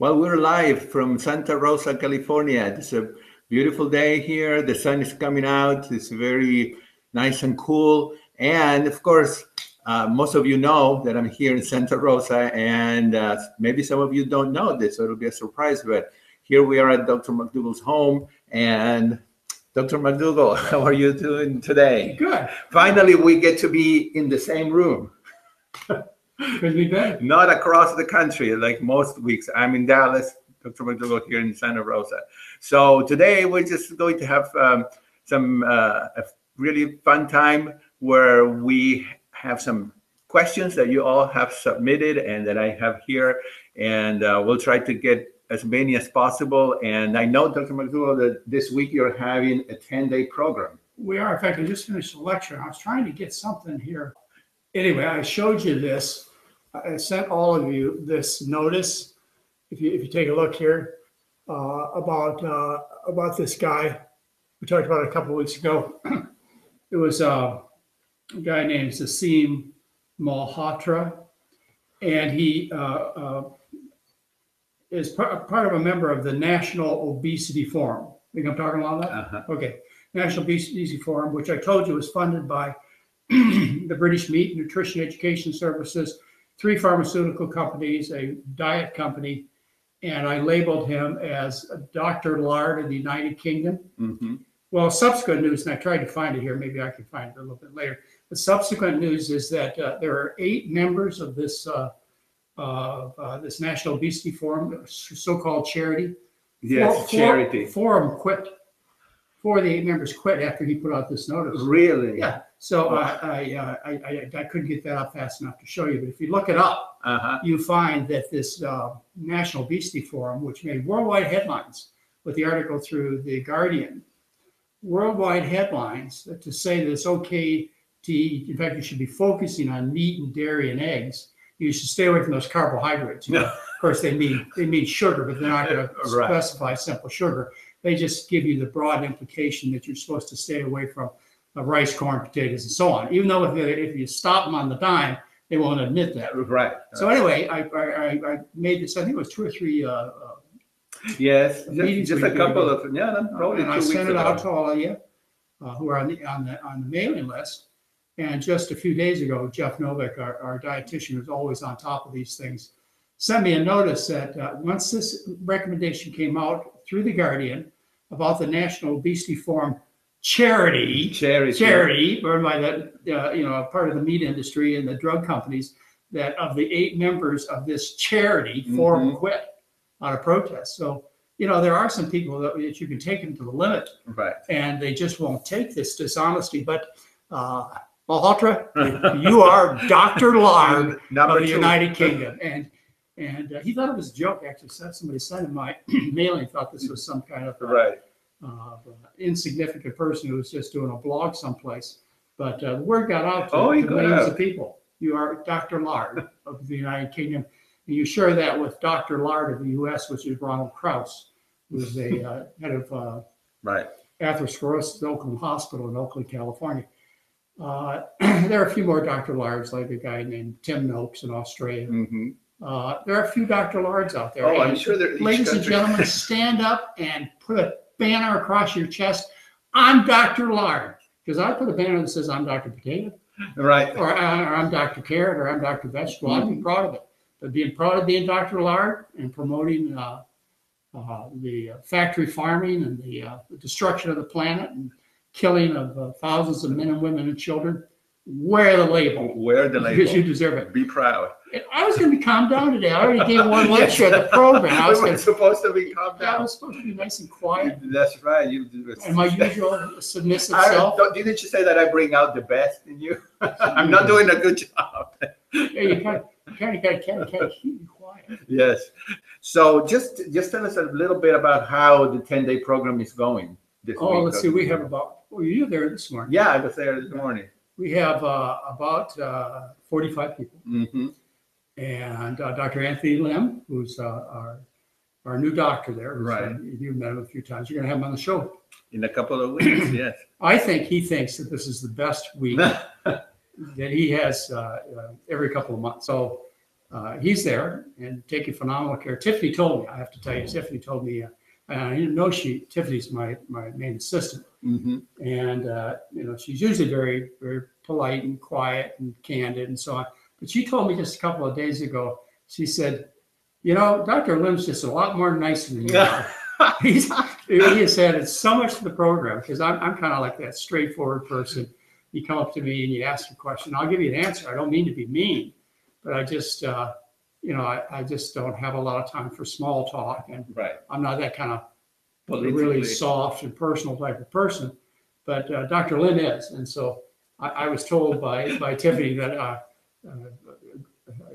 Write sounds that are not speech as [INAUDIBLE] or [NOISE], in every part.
Well, we're live from Santa Rosa, California. It's a beautiful day here. The sun is coming out. It's very nice and cool. And of course, uh, most of you know that I'm here in Santa Rosa, and uh, maybe some of you don't know this, so it'll be a surprise. But here we are at Dr. McDougall's home, and Dr. McDougall, [LAUGHS] how are you doing today? Good. Finally, we get to be in the same room. [LAUGHS] Could be better. not across the country like most weeks. I'm in Dallas, Dr. McDougall here in Santa Rosa. So today we're just going to have um, some uh, a really fun time where we have some questions that you all have submitted and that I have here, and uh, we'll try to get as many as possible. And I know, Dr. McDougall, that this week you're having a 10-day program. We are. In fact, I just finished a lecture. I was trying to get something here. Anyway, I showed you this. I sent all of you this notice. If you if you take a look here uh, about uh, about this guy we talked about it a couple of weeks ago. [CLEARS THROAT] it was uh, a guy named Sasim Malhotra, and he uh, uh, is part, part of a member of the National Obesity Forum. Think I'm talking about that? Uh-huh. Okay. National Obesity Forum, which I told you was funded by [CLEARS THROAT] the British Meat Nutrition Education Services, three pharmaceutical companies, a diet company, and I labeled him as Dr. Lard of the United Kingdom. Mhm. Well, subsequent news, and I tried to find it here, maybe I can find it a little bit later. The subsequent news is that uh, there are eight members of this uh, uh, uh, this National Obesity Forum, so-called charity. Yes, Four- charity. Four them quit. Four of the eight members quit after he put out this notice. Really? Yeah, so I, I, uh, I, I, I couldn't get that up fast enough to show you, but if you look it up, Uh-huh. you find that this uh, National Obesity Forum, which made worldwide headlines with the article through The Guardian, worldwide headlines to say that it's okay to eat. In fact, you should be focusing on meat and dairy and eggs. You should stay away from those carbohydrates. You know, [LAUGHS] Of course, they mean they mean sugar, but they're not going to Right. specify simple sugar. They just give you the broad implication that you're supposed to stay away from uh, rice, corn, potatoes, and so on. Even though if, they- if you stop them on the dime, they won't admit that. Right. So anyway, I, I, I- I made this, I think it was two or three, uh, uh, Yes, just, just a couple ago. of, yeah, no, probably and I sent it out to all of you uh, who are on the, on the, on the mailing list. And just a few days ago, Jeff Novick, our, our dietitian who's always on top of these things, sent me a notice that uh, once this recommendation came out through the Guardian about the National Obesity Forum charity, Charity. charity run by the uh, you know part of the meat industry and the drug companies that of the eight members of this charity four of them quit on a protest so you know there are some people that, that you can take them to the limit Right. and they just won't take this dishonesty but uh Malhotra, [LAUGHS] you are Dr. Lard of the two. United Kingdom. And and uh, he thought it was a joke. Actually, said somebody sent him my [CLEARS THROAT] mailing. Thought this was some kind of Right. Uh, insignificant person who was just doing a blog someplace. But uh, the word got out to, Oh, to millions out. of people. You are Dr. Lard of the United Kingdom. And you share that with Dr. Lard of the U.S., which is Ronald Krauss, who's the uh, head of uh, Right. atherosclerosis at Oakland Hospital in Oakland, California. Uh, [CLEARS THROAT] there are a few more Dr. Lards, like a guy named Tim Noakes in Australia. hmm Uh, there are a few Dr. Lards out there. Oh, I'm sure each Ladies and gentlemen, [LAUGHS] stand up and put a banner across your chest. I'm Dr. Lard. Because I put a banner that says I'm Dr. Potato, Right. or, uh, or I'm Dr. Carrot, or I'm Dr. Vegetable. I'd Mm-hmm. be proud of it. But being proud of being Dr. Lard and promoting uh, uh, the uh, factory farming and the, uh, the destruction of the planet and killing of uh, thousands of men and women and children, wear the label Wear the label. because you deserve it. Be proud. I was going to be calmed down today. I already gave one [LAUGHS] lecture at the program. I [LAUGHS] was we gonna, supposed to be calm down. I was supposed to be nice and quiet That's right. You and my usual submissive [LAUGHS] I, self. don't- didn't you say that I bring out the best in you? I'm not doing a good job. Yeah, you kind of, kind of, kind of, kind of, kind of keep me quiet. Yes. So just just tell us a little bit about how the 10 day program is going. This Oh, week. let's see. We have about. Were you there this morning? Yeah, I was there this morning. We have uh, about uh, 45 people, hmm and uh, Dr. Anthony Lim, who's uh, our our new doctor there. who's, uh, Right. you've met him a few times. You're going to have him on the show. In a couple of weeks, [CLEARS THROAT] yes. I think he thinks that this is the best week [LAUGHS] that he has uh, uh, every couple of months. So uh, he's there and taking phenomenal care. Tiffany told me, I have to tell you, Tiffany told me, uh, and I didn't know she, Tiffany's my, my main assistant. Mm-hmm. And, uh, you know, she's usually very, very polite and quiet and candid and so on. But she told me just a couple of days ago, she said, you know, Dr. Lim's just a lot more nicer than you are. [LAUGHS] He's, he has added so much to the program because I'm, I'm kind of like that straightforward person. You come up to me and you ask a question, I'll give you an answer. I don't mean to be mean, but I just, uh, you know, I, I just don't have a lot of time for small talk. And Right. I'm not that kind of really soft and personal type of person. But uh, Dr. Lim is, and so I, I was told by by Tiffany that uh,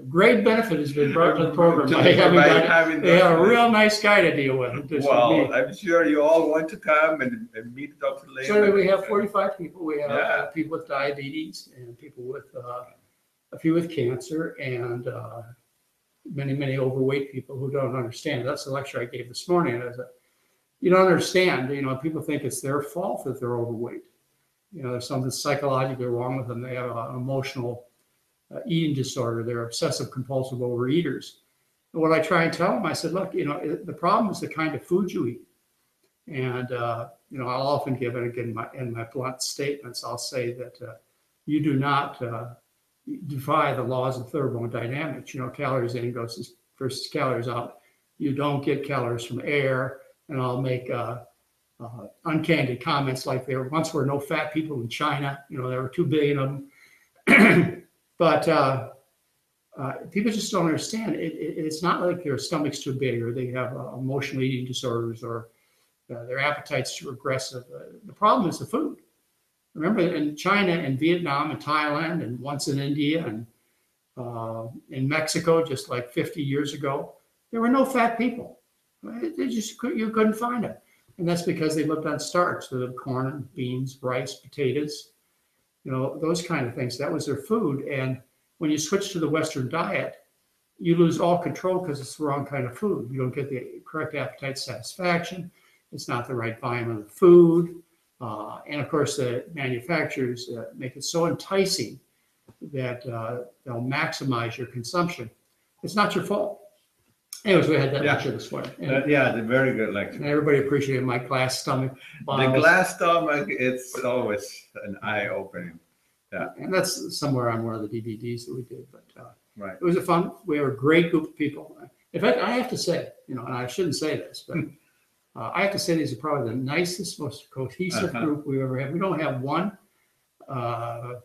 great benefit has been brought to the program by having By got, having they have a real nice guy to deal with. Well. I'm sure you all want to come and, and meet Dr. Lane. So we have 45 people. We have uh, Yeah. people with diabetes and people with uh, a few with cancer and uh, many, many overweight people who don't understand. That's the lecture I gave this morning. Is that you don't understand. You know, people think it's their fault that they're overweight. You know, there's something psychologically wrong with them. They have an emotional uh, eating disorder. They're obsessive compulsive overeaters. And what I try and tell them, I said, look, you know, it- the problem is the kind of food you eat. And uh, you know, I'll often give it again in my, in my blunt statements. I'll say that uh, you do not uh, defy the laws of thermodynamics. You know, calories in goes versus calories out. You don't get calories from air. And I'll make uh, uh, uncandid comments like there once were no fat people in China. You know, there were two billion of them. [CLEARS THROAT] but uh, uh, people just don't understand. It, it, it's not like their stomach's too big or they have uh, emotional eating disorders or uh, their appetite's too aggressive. Uh, the problem is the food. Remember in China and Vietnam and Thailand and once in India and uh, in Mexico, just like 50 years ago, there were no fat people. They just you couldn't find them, and that's because they lived on starch. Lived corn, beans, rice, potatoes, you know those kind of things. That was their food. And when you switch to the Western diet, you lose all control because it's the wrong kind of food. You don't get the correct appetite satisfaction. It's not the right volume of the food. Uh, and of course, the manufacturers uh, make it so enticing that uh, they'll maximize your consumption. It's not your fault. Anyways, we had that Yeah. lecture this morning. And, Uh, yeah, the very good and lecture. everybody appreciated my glass stomach. The bottles. glass stomach, it's always an eye opening. Yeah. And that's somewhere on one of the DVDs that we did. But uh, Right. it was a fun, we were a great group of people. In fact, I have to say, you know, and I shouldn't say this, but uh, I have to say these are probably the nicest, most cohesive Uh-huh. group we've ever had. We don't have one, uh,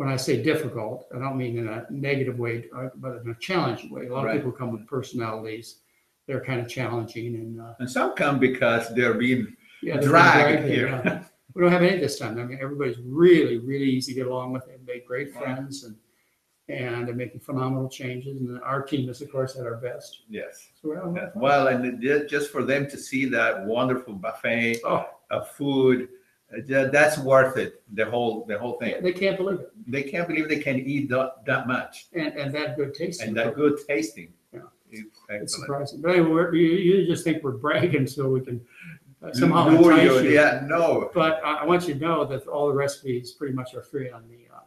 when I say difficult, I don't mean in a negative way, uh, but in a challenging way. A lot Right. of people come with personalities. They're kind of challenging and, uh, And some come because they're being, yeah, they're Drag dragged here. yeah. [LAUGHS] We don't have any this time. I mean, everybody's really, really easy to get along with. They've made great Right. friends and and they're making phenomenal changes. And our team is, of course, at our best. yes. So we're having a lot yes. of fun. Well, and it just for them to see that wonderful buffet oh, of food, that- that's worth it, the whole, the whole thing. they can't believe it. They can't believe they can eat that, that much And and that good taste. and that good tasting. Yeah. It's It's surprising. But anyway, we're, you, you just think we're bragging so we can uh, somehow Lure entice you, you. Yeah, no, But I, I want you to know that all the recipes pretty much are free on the um,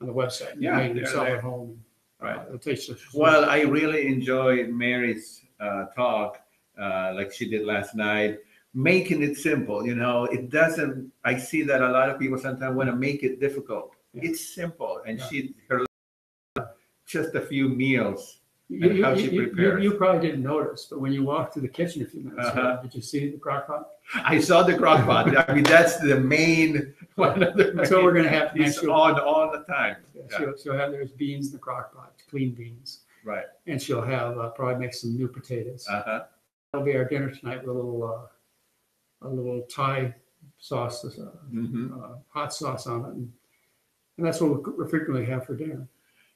on the website. You Yeah, make they're yourself there. at home. Right. Uh, it tastes Well, I really enjoyed Mary's uh, talk, uh, like she did last night, making it simple. You know, it doesn't. I see that a lot of people sometimes want to make it difficult. Yeah. It's simple, and Yeah. she her just a few meals. You, and you, how she you, you, prepares. you probably didn't notice, but when you walked through the kitchen a few minutes ago, Uh-huh. did you see the crock pot? I saw the crock pot. I mean, that's the main [LAUGHS] one of the. That's what we're gonna have It's next year. on all the time. Yeah, Yeah. She'll, she'll have, there's beans in the crock pot, clean beans. Right. And she'll have, uh, probably make some new potatoes. Uh huh. That'll be our dinner tonight with a little, uh, a little Thai sauce, uh, hmm uh, hot sauce on it. And, and that's what we frequently have for dinner.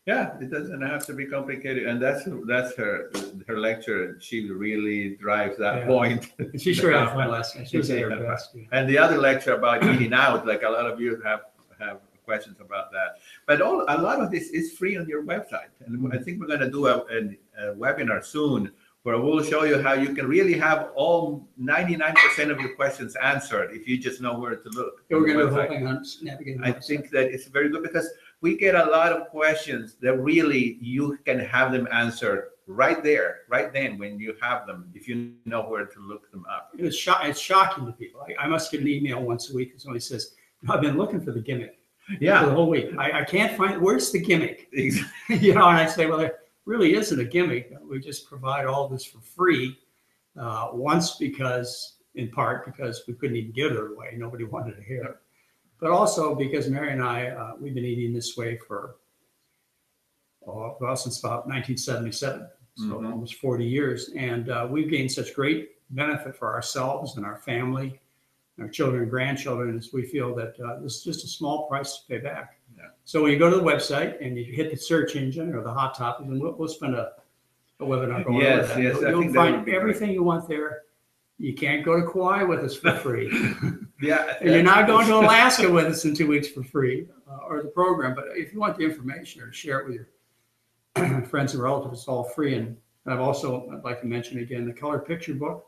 Yeah, it doesn't have to be complicated, and that's that's her her lecture. She really drives that Yeah. point. She sure had fun last night. She was her best. yeah. And the other lecture about eating out, like a lot of you have have questions about that. But all a lot of this is free on your website, and I think we're going to do a, a, a webinar soon where we'll show you how you can really have all 99% of your questions answered if you just know where to look. Yeah, we're gonna do the whole thing on navigating. I think that it's very good because we get a lot of questions that really you can have them answered right there, right then when you have them, if you know where to look them up. It's shock, it's shocking to people. I, I must get an email once a week and somebody says, I've been looking for the gimmick yeah. for the whole week. I, I can't find, where's the gimmick? ex- [LAUGHS] You know, and I say, well, there really isn't a gimmick. We just provide all this for free. Uh, once because, in part because we couldn't even give it away. Nobody wanted to hear it. But also because Mary and I, uh, we've been eating this way for, oh, well, since about 1977. So Mhm. almost 40 years. And uh, we've gained such great benefit for ourselves and our family, our children and grandchildren, as we feel that uh, this is just a small price to pay back. Yeah. So when you go to the website and you hit the search engine or the hot topics, and we'll, we'll spend a, a webinar going Yes, over that. yes, You'll, I you'll think that would find be great. everything you want there. You can't go to Kauai with us for free. [LAUGHS] yeah. [LAUGHS] And you're not going to Alaska with us in two weeks for free [LAUGHS] uh, or the program. But if you want the information or share it with your [CLEARS THROAT] friends and relatives, it's all free. And I've also, I'd like to mention again, the color picture book,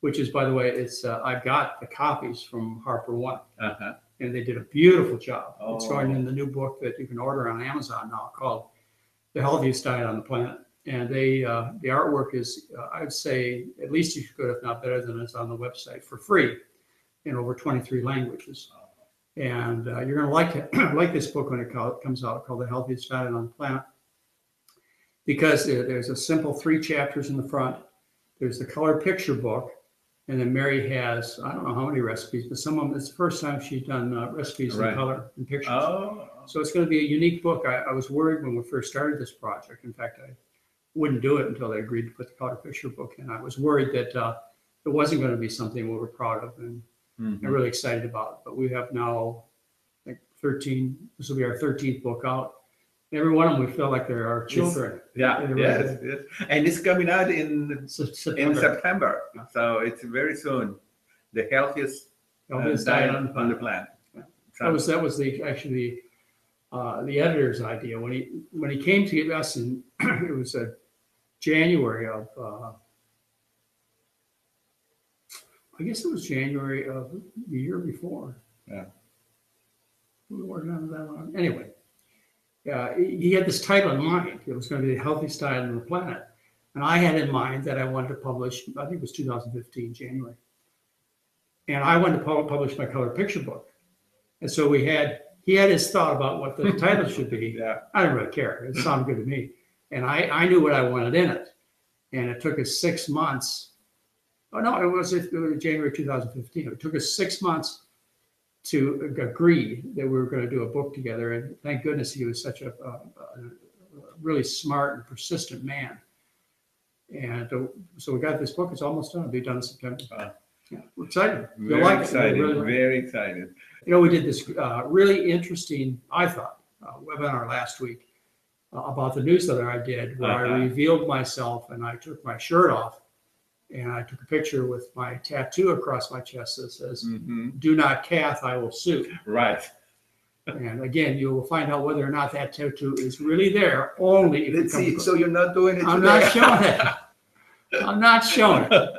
which is, by the way, it's uh, I've got the copies from HarperOne, Uh-huh. And they did a beautiful job. It's Oh. going in the new book that you can order on Amazon now called "The Healthiest Diet on the Planet." And they, uh, the artwork is, uh, I'd say, at least as good, if not better than it's on the website for free in over 23 languages. And uh, you're going to like it, [CLEARS THROAT] like this book when it co- comes out called The Healthiest Diet on the Planet. Because there- there's a simple three chapters in the front. There's the color picture book. And then Mary has, I don't know how many recipes, but some of them, it's the first time she's done uh, recipes in color and pictures. Oh, So it's going to be a unique book. I, I was worried when we first started this project. In fact, I wouldn't do it until they agreed to put the color picture book in. I was worried that uh, it wasn't going to be something we were proud of and, mhm. really excited about. But we have now like 13, this will be our 13th book out. Every one of them, we feel like they're our children. yeah, yes, yes. And it's coming out in in September. So it's very soon. The healthiest uh, diet diet on, on the the planet. That was that was the actually uh, the editor's idea when he when he came to us in [CLEARS THROAT] it was a January of uh, I guess it was January of the year before. Yeah. We were working on that one anyway. Yeah, he he had this title in mind. It was going to be the healthiest diet on the planet, and I had in mind that I wanted to publish. I think it was 2015 January, and I wanted to publish my color picture book. And so we had, he had his thought about what the [LAUGHS] title should be. Yeah, I didn't really care. It sounded good to me. And I, I knew what I wanted in it. And it took us six months. Oh, no, it was, it was January 2015. It took us six months to agree that we were going to do a book together. And thank goodness he was such a, a, a really smart and persistent man. And uh, so we got this book. It's almost done. It'll be done in September. Wow. Yeah, we're excited. Very like. Excited, really like it. very excited. You know, we did this uh, really interesting, I thought, uh, webinar last week uh, about the newsletter I did where I Uh-huh. revealed myself and I took my shirt off and I took a picture with my tattoo across my chest that says, hmm Do not cath, I will sue. Right. And again, you will find out whether or not that tattoo is really there only if Let's see. So you're not doing it I'm today? not showing it. [LAUGHS] I'm not showing it.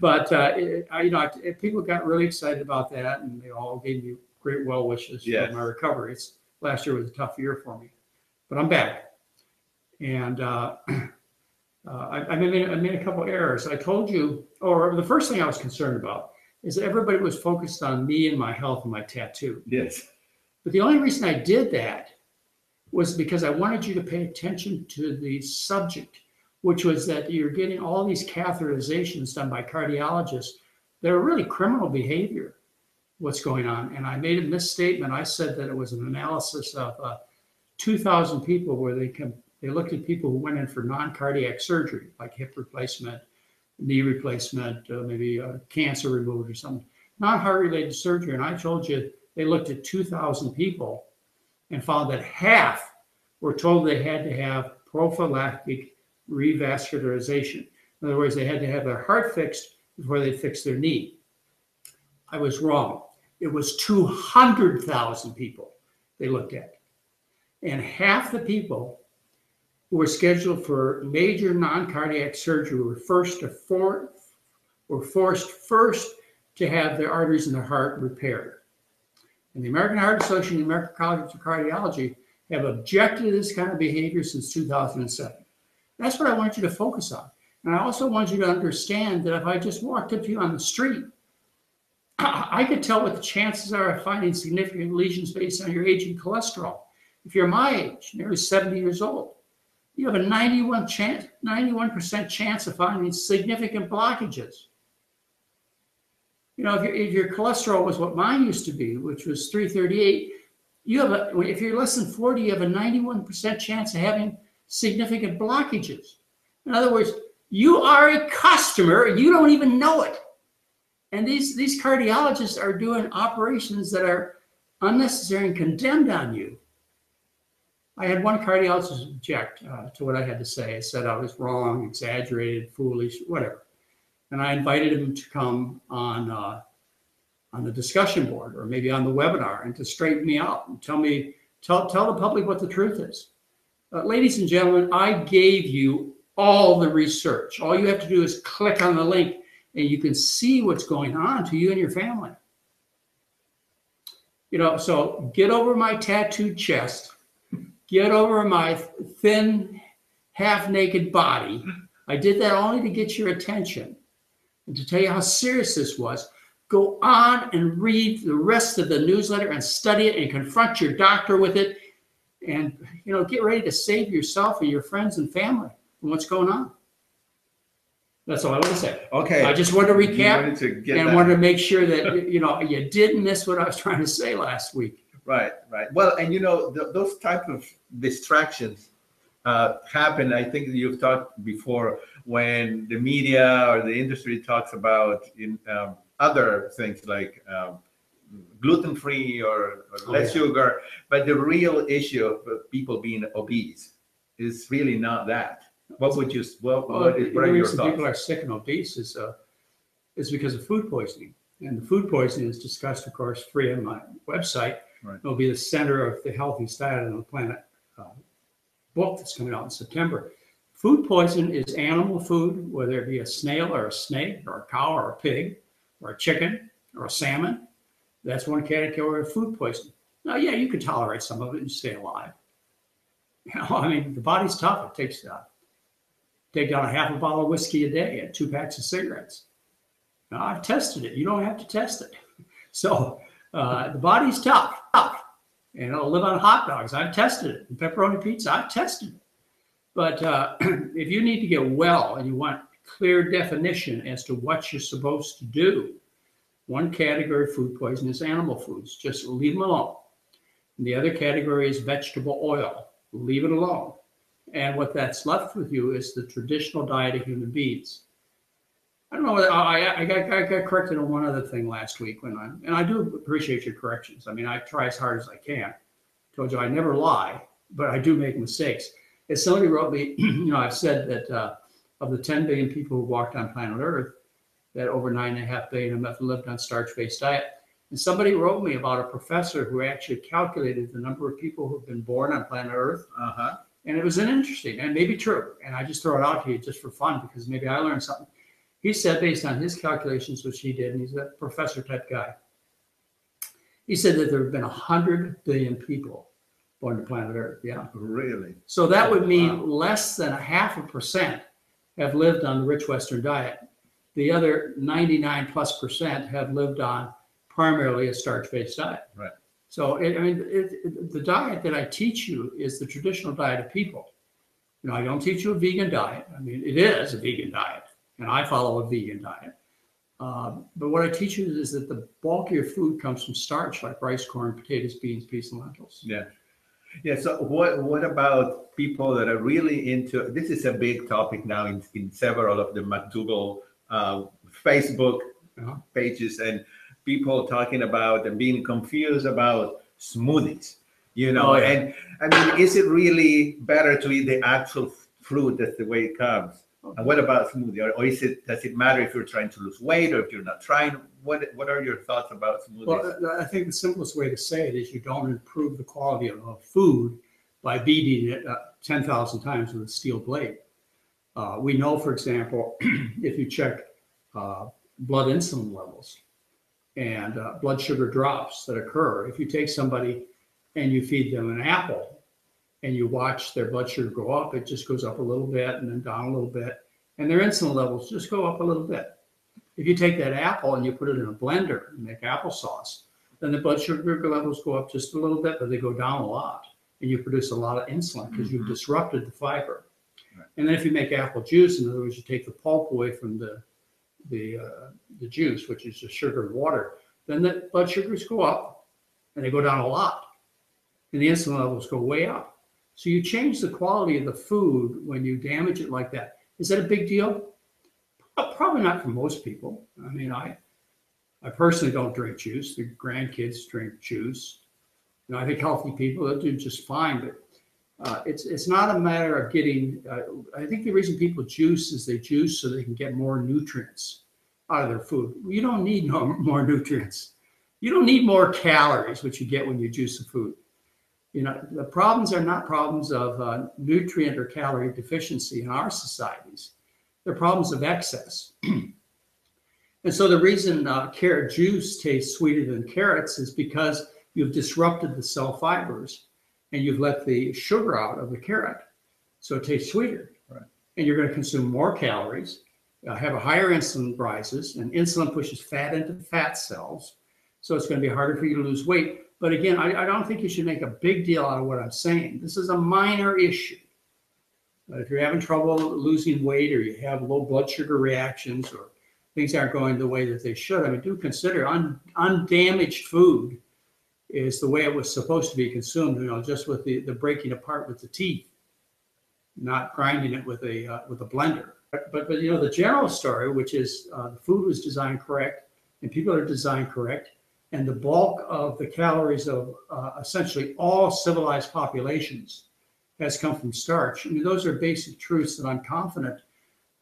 But uh, it, I, you know, it, people got really excited about that, and they all gave me great well wishes Yes. for my recovery. It's, last year was a tough year for me, but I'm back, and uh, [CLEARS THROAT] uh, I, I made I made a couple errors. I told you, or the first thing I was concerned about is that everybody was focused on me and my health and my tattoo. Yes. But the only reason I did that was because I wanted you to pay attention to the subject, which was that you're getting all these catheterizations done by cardiologists that are really criminal behavior, what's going on. And I made a misstatement. I said that it was an analysis of uh, 2,000 people where they, com- they looked at people who went in for non cardiac surgery, like hip replacement, knee replacement, uh, maybe uh, cancer removed or something, non heart related surgery. And I told you they looked at 2,000 people and found that half were told they had to have prophylactic revascularization. In other words, they had to have their heart fixed before they fixed their knee. I was wrong. It was 200,000 people they looked at. And half the people who were scheduled for major non-cardiac surgery were first to for, were forced first to have their arteries in their heart repaired. And the American Heart Association and the American College of Cardiology have objected to this kind of behavior since 2007. That's what I want you to focus on. And I also want you to understand that if I just walked up to you on the street, I could tell what the chances are of finding significant lesions based on your age and cholesterol. If you're my age, nearly 70 years old, you have a 91 chance, 91% chance of finding significant blockages. You know, if your, if your cholesterol was what mine used to be, which was 338, you have a, if you're less than 40, you have a 91% chance of having significant blockages. In other words, you are a customer, you don't even know it. And these, these cardiologists are doing operations that are unnecessary and condemned on you. I had one cardiologist object uh, to what I had to say. I said I was wrong, exaggerated, foolish, whatever. And I invited him to come on uh, on the discussion board or maybe on the webinar and to straighten me out and tell me tell tell the public what the truth is. Uh, ladies and gentlemen, I gave you all the research. All you have to do is click on the link and you can see what's going on to you and your family. You know, so get over my tattooed chest, get over my thin, half naked body. I did that only to get your attention and to tell you how serious this was. Go on and read the rest of the newsletter and study it and confront your doctor with it. And, you know, get ready to save yourself and your friends and family from what's going on. That's all I want to say. Okay. I just wanted to recap wanted to and that. wanted to make sure that, you know, you didn't miss what I was trying to say last week. Right, right. Well, and you know, th- those type of distractions uh, happen. I think you've talked before when the media or the industry talks about in um, other things like um, gluten free or, or Oh, less yeah. sugar, but the real issue of people being obese is really not that. What would you? What, Well, what, is, what are your reason people are sick and obese is, uh, is because of food poisoning. And the food poisoning is discussed, of course, free on my website. Right. It'll be the center of the healthiest diet on the planet uh, book that's coming out in September. Food poison is animal food, whether it be a snail or a snake or a cow or a pig or a chicken or a salmon. That's one category of food poison. Now, yeah, you can tolerate some of it and stay alive. [LAUGHS] You know, I mean, the body's tough. It takes uh, take down a half a bottle of whiskey a day and two packs of cigarettes. Now, I've tested it. You don't have to test it. [LAUGHS] So uh, the body's tough. And it'll live on hot dogs. I've tested it. Pepperoni pizza, I've tested it. But uh, [CLEARS THROAT] if you need to get well and you want clear definition as to what you're supposed to do, one category of food poison is animal foods. Just leave them alone. And the other category is vegetable oil. Leave it alone. And what that's left with you is the traditional diet of human beings. I don't know. whether- I, I, got, I got corrected on one other thing last week when I, and I do appreciate your corrections. I mean, I try as hard as I can. Told you I never lie, but I do make mistakes. If somebody wrote me, [CLEARS THROAT] you know, I've said that uh, of the 10 billion people who walked on planet Earth, that over nine and a half billion of them lived on starch-based diet. And somebody wrote me about a professor who actually calculated the number of people who've been born on planet Earth Uh huh. and it was an interesting and maybe true. And I just throw it out to you just for fun because maybe I learned something. He said, based on his calculations, which he did, and he's a professor type guy, he said that there have been 100 billion people born to planet Earth. Yeah. Really? So that would mean Wow. less than a half a percent have lived on the rich Western diet. The other 99 plus percent have lived on primarily a starch based diet. Right. So, it, I mean, it, it- the diet that I teach you is the traditional diet of people. You know, I don't teach you a vegan diet. I mean, it is a vegan diet, and I follow a vegan diet. Um, but what I teach you is that the bulk of your food comes from starch, like rice, corn, potatoes, beans, peas, and lentils. Yeah. Yeah. So what what about people that are really into this is a big topic now in, in several of the McDougall uh, Facebook Uh-huh. pages and people talking about and being confused about smoothies. You know, Oh, yeah. and I mean, is it really better to eat the actual fruit that's the way it comes? And what about smoothie? Or, or is it does it matter if you're trying to lose weight or if you're not trying? What what are your thoughts about smoothies? Well, I think the simplest way to say it is you don't improve the quality of food by beating it uh, 10,000 times with a steel blade. Uh, we know, for example, [CLEARS THROAT] if you check uh, blood insulin levels and uh, blood sugar drops that occur, if you take somebody and you feed them an apple and you watch their blood sugar go up, it just goes up a little bit and then down a little bit, and their insulin levels just go up a little bit. If you take that apple and you put it in a blender and make applesauce, then the blood sugar levels go up just a little bit, but they go down a lot. And you produce a lot of insulin because you've Mhm. disrupted the fiber. Right. And then if you make apple juice, in other words, you take the pulp away from the the uh, the juice, which is just sugar and water, then the blood sugars go up and they go down a lot, and the insulin levels go way up. So you change the quality of the food when you damage it like that. Is that a big deal? Probably not for most people. I mean, I I personally don't drink juice. The grandkids drink juice. You know, I think healthy people they'll do just fine, but uh, it's it's not a matter of getting. Uh, I think the reason people juice is they juice so they can get more nutrients out of their food. You don't need no [LAUGHS] more nutrients. You don't need more calories, which you get when you juice the food. You know, the problems are not problems of uh, nutrient or calorie deficiency in our societies. They're problems of excess. [CLEARS THROAT] and so the reason uh, carrot juice tastes sweeter than carrots is because you've disrupted the cell fibers and you've let the sugar out of the carrot. So it tastes sweeter. Right. And you're going to consume more calories, uh, have a higher insulin rises, and insulin pushes fat into fat cells. So it's going to be harder for you to lose weight. But again, I, I don't think you should make a big deal out of what I'm saying. This is a minor issue. Uh, if you're having trouble losing weight or you have low blood sugar reactions or things aren't going the way that they should, I mean, do consider un, undamaged food is the way it was supposed to be consumed, you know, just with the, the breaking apart with the teeth, not grinding it with a, uh, with a blender. But, but, but, you know, the general story, which is uh, the food was designed correct and people are designed correct, and the bulk of the calories of uh, essentially all civilized populations has come from starch. I mean, those are basic truths that I'm confident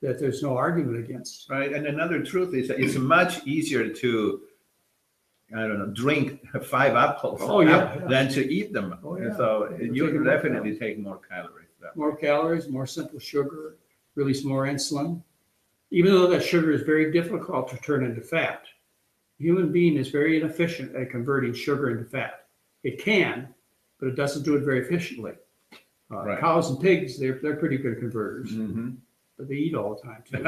that there's no argument against. Right. And another truth is that it's much easier to, I don't know, drink five apples Oh, yeah, yeah. than to eat them. Oh, yeah. So It'll you take will more definitely take more calories. more calories, more simple sugar, release more insulin. Even though that sugar is very difficult to turn into fat, human being is very inefficient at converting sugar into fat. It can, but it doesn't do it very efficiently. Uh, Right. Cows and pigs, they're, they're pretty good converters, Mhm. but they eat all the time too.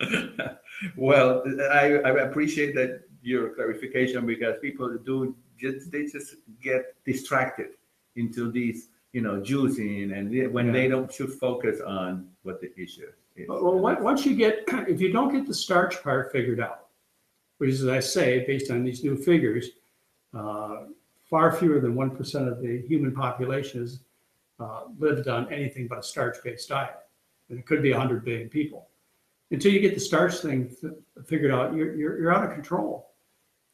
[LAUGHS] well, I, I appreciate that your clarification because people do just they just get distracted into these, you know, juicing and they- when they don't should focus on what the issue is. Well, on- once you get, [CLEARS THROAT] if you don't get the starch part figured out, which is, as I say, based on these new figures, uh, far fewer than 1% of the human population has uh, lived on anything but a starch-based diet. And it could be 100 billion people. Until you get the starch thing figured out, you're, you're, you're out of control.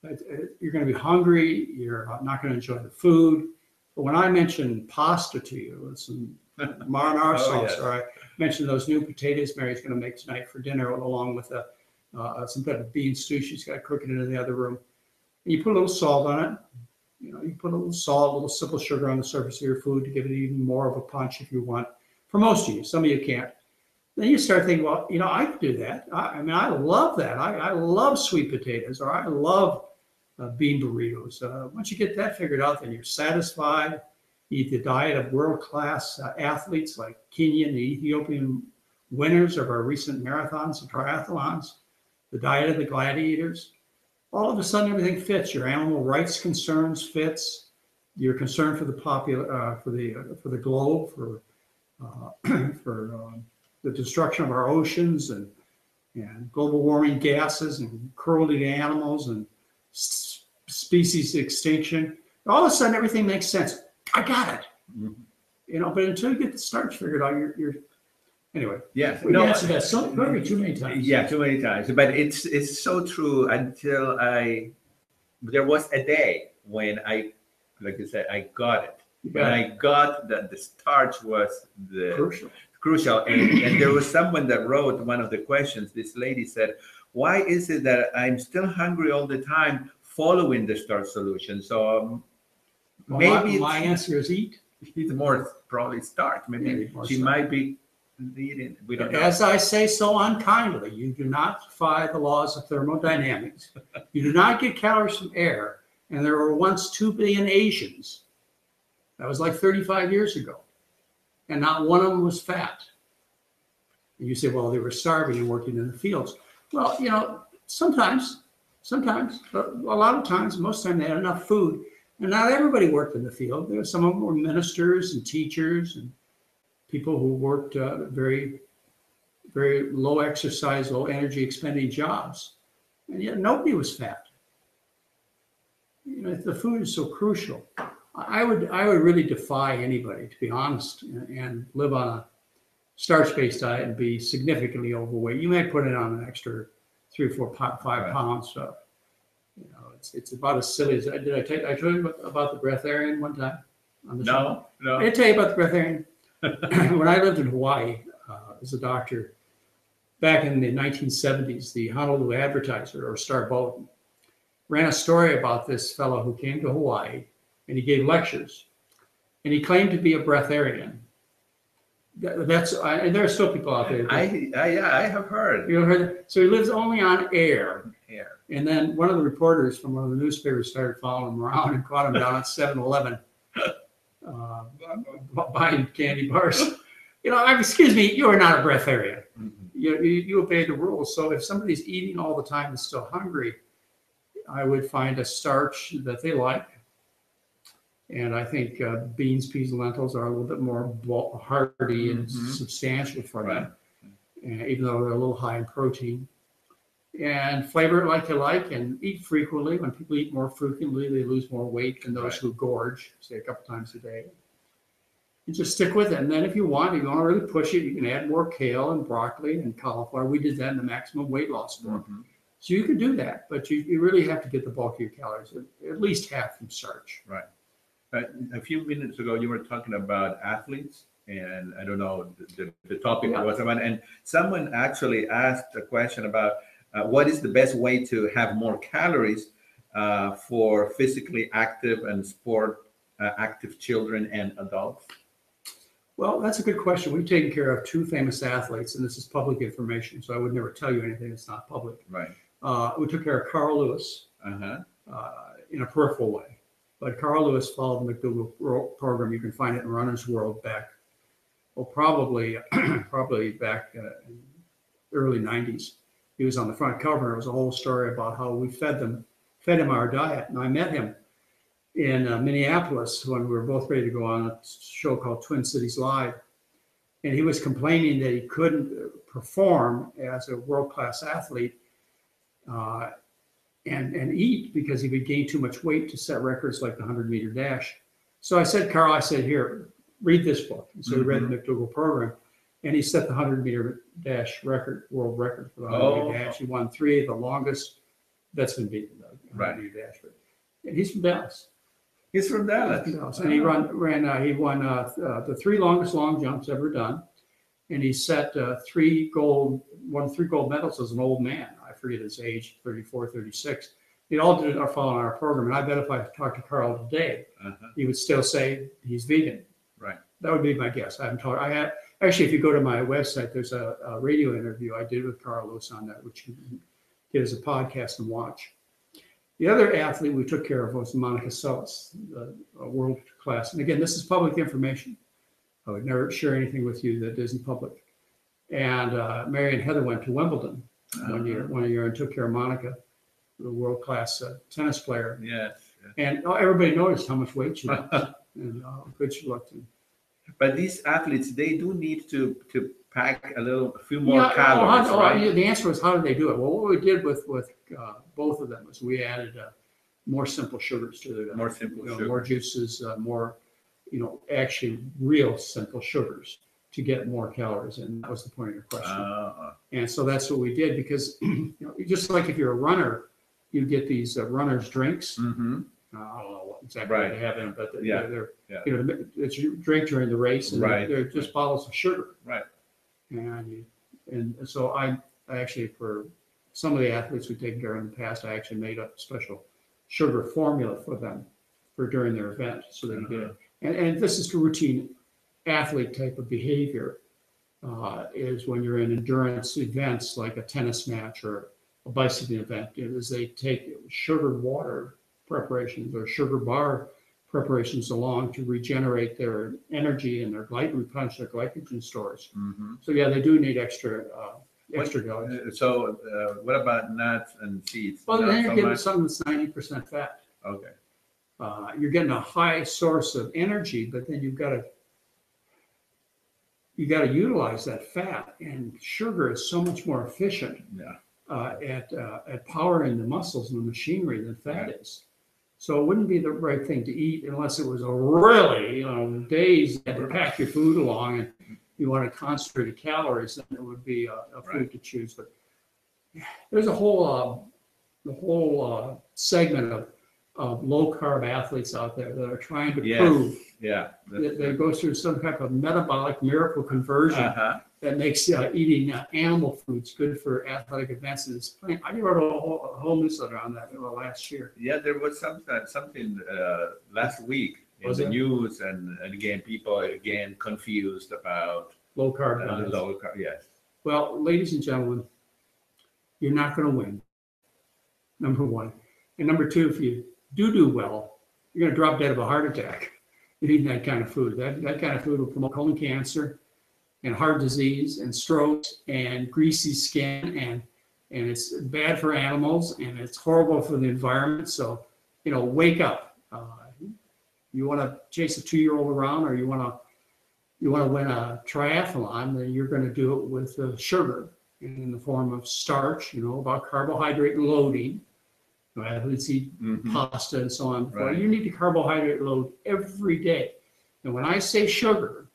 It- it- You're going to be hungry. You're not going to enjoy the food. But when I mention pasta to you, and some [LAUGHS] marinara Oh, sauce, yes. or I mentioned those new potatoes Mary's going to make tonight for dinner, along with a, uh, some kind of bean stew she's got cooking it in the other room. And you put a little salt on it. You know, you put a little salt, a little simple sugar on the surface of your food to give it even more of a punch if you want. For most of you, some of you can't. Then you start thinking, well, you know, I could do that. I, I mean, I love that. I, I love sweet potatoes, or I love uh, bean burritos. Uh, once you get that figured out, then you're satisfied. Eat the diet of world-class uh, athletes like Kenyan and Ethiopian winners of our recent marathons and triathlons, the diet of the gladiators. All of a sudden, everything fits. Your animal rights concerns fits. Your concern for the popular, uh, for the uh, for the globe, for uh, [CLEARS THROAT] for um, the destruction of our oceans and and global warming gases and cruelty to animals and s- species extinction. All of a sudden, everything makes sense. I got it. Mhm. You know, but until you get the starch figured out, you're, you're anyway. Yes. We no, answered that so very too many times. Yeah, too many times. But it's it's so true until I there was a day when I like I said, I got it. You When I got that the starch was the Crucial. crucial and, and there was someone that wrote one of the questions. This lady said, Why is it that I'm still hungry all the time following the starch solution? So um, Well, maybe my, my answer is eat. it's more probably starch. Maybe she starch. might be We don't. As I say so unkindly, you do not defy the laws of thermodynamics. You do not get calories from air. And there were once 2 billion Asians. That was like 35 years ago. And not one of them was fat. And you say, well, they were starving and working in the fields. Well, you know, sometimes, sometimes, but a lot of times, most of the time they had enough food. And not everybody worked in the field. There were some of them were ministers and teachers and people who worked uh, very, very low exercise, low energy expending jobs. And yet nobody was fat. You know, the food is so crucial. I would, I would really defy anybody, to be honest, and, and live on a starch-based diet and be significantly overweight. You may put it on an extra three or four, five Right. pounds. So, you know, it's, it's about as silly as, did I tell, I told you about- about the breatharian one time? on the show? No, I no. did tell you about the breatharian. [COUGHS] when I lived in Hawaii uh, as a doctor, back in the 1970s, the Honolulu Advertiser or Star Bulletin ran a story about this fellow who came to Hawaii and he gave lectures, and he claimed to be a breatharian. That- That's I, and there are still people out there. I, I, yeah, I have heard. you heard that? so he lives only on air. Here. And then one of the reporters from one of the newspapers started following him around and caught him down at 7 Eleven [LAUGHS] uh, buying candy bars. You know, I- excuse me, you are not a breatharian. Mhm. You, you, you obey the rules. So if somebody's eating all the time and still hungry, I would find a starch that they like. And I think uh, beans, peas, and lentils are a little bit more hearty and Mhm. substantial for Right. them, uh, even though they're a little high in protein. And flavor it like you like and eat frequently. When people eat more frequently, they lose more weight than those Right. who gorge, say a couple times a day. And just stick with it. And then if you want, if you want to really push it, you can add more kale and broccoli and cauliflower. We did that in the maximum weight loss book. Mhm. So you can do that, but you, you really have to get the bulk of your calories, at, at least half from starch. Uh, A few minutes ago, you were talking about athletes, and I don't know, the, the, the topic Yeah. was about, and someone actually asked a question about uh, what is the best way to have more calories uh, for physically active and sport uh, active children and adults? Well, that's a good question. We've taken care of two famous athletes, and this is public information, so I would never tell you anything that's not public. Right. Uh, we took care of Carl Lewis Uh huh. uh, in a peripheral way, but Carl Lewis followed the McDougall program. You can find it in Runner's World back, well, probably [CLEARS THROAT] probably back uh, in early '90s. He was on the front cover. It was a whole story about how we fed them, fed him our diet, and I met him in uh, Minneapolis when we were both ready to go on a show called Twin Cities Live. And he was complaining that he couldn't uh, perform as a world class athlete uh, and, and eat because he would gain too much weight to set records like the 100 meter dash. So I said, Carl, I said, here, read this book. And so he read the McDougall program and he set the 100 meter dash record, world record for the 100 Oh. meter dash. He won three the longest that's been beaten, the 100 Right. meter dash. But, and he's from Dallas. He's from Dallas. And he run, ran, uh, he won uh, uh, the three longest long jumps ever done. And he set uh, three gold, won three gold medals as an old man. I forget his age, 34, 36. They all did are following our program. And I bet if I talked to Carl today, Uh-huh. he would still say he's vegan. Right. That would be my guess. I haven't talked, I had, actually, if you go to my website, there's a, a radio interview I did with Carl Lewis on that, which you can get as a podcast and watch. The other athlete we took care of was Monica a world class. And again, this is public information. I would never share anything with you that isn't public. And uh, Mary and Heather went to Wimbledon one year, one year, and took care of Monica, the world class uh, tennis player. Yes. And uh, everybody noticed how much weight she lost [LAUGHS] and how good she looked. And, But these athletes, they do need to to pack a little, a few more Yeah, calories, how- right? The answer was, how do they do it? Well, what we did with, with uh, both of them was we added uh, more simple sugars to the More simple you know, sugar. more juices, uh, more, you know, actually real simple sugars to get more calories And That was the point of your question. Uh, And so that's what we did because, [CLEARS THROAT] you know, just like if you're a runner, you get these uh, runner's drinks. mhm. Uh, I don't what exactly what Right. they have in them, but they're, Yeah. they're, Yeah. you know, it's your drink during the race and Right. they're just bottles of sugar. Right. And, you- and so I, I actually, for some of the athletes we've taken care of in the past, I actually made up a special sugar formula for them for during their event so they can get it. And, and this is the routine athlete type of behavior uh, is when you're in endurance events like a tennis match or a bicycling event, is they take sugared water preparations or sugar bar preparations along to regenerate their energy and their glycogen, replenish their glycogen stores. Mhm. So yeah, they do need extra, uh, What- extra calories. Uh, So uh, what about nuts and seeds? Well, Not then you're so getting much? something that's ninety percent fat. Okay, Uh, you're getting a high source of energy, but then you've got to you got to utilize that fat, and sugar is so much more efficient yeah, uh, at uh, at powering the muscles and the machinery than fat is. So it wouldn't be the right thing to eat unless it was a really you know days you had to pack your food along and you wanted concentrated calories, then it would be a, a food Right. to choose. But there's a whole uh, the whole uh, segment of of low carb athletes out there that are trying to Yes. prove yeah. that they go through some type of metabolic miracle conversion Uh-huh. that makes uh, eating uh, animal foods good for athletic events. And it's, I wrote a whole, a whole newsletter on that uh, last year. Yeah, there was some, something uh, last week in Was the there? news, and, and again, people are again confused about Low carb uh, diets. low carb. Yes. Well, ladies and gentlemen, you're not going to win. Number one, and number two, if you do do well, you're going to drop dead of a heart attack. Eating that kind of food. That that kind of food will promote colon cancer, and heart disease, and strokes, and greasy skin, and and it's bad for animals, and it's horrible for the environment. So, you know, wake up. Uh, you want to chase a two-year-old around, or you want to you want to win a triathlon, then you're going to do it with uh, sugar in the form of starch, you know, about carbohydrate loading. You know, athletes eat Mhm. pasta and so on. Well, Right. you need to carbohydrate load every day. And when I say sugar,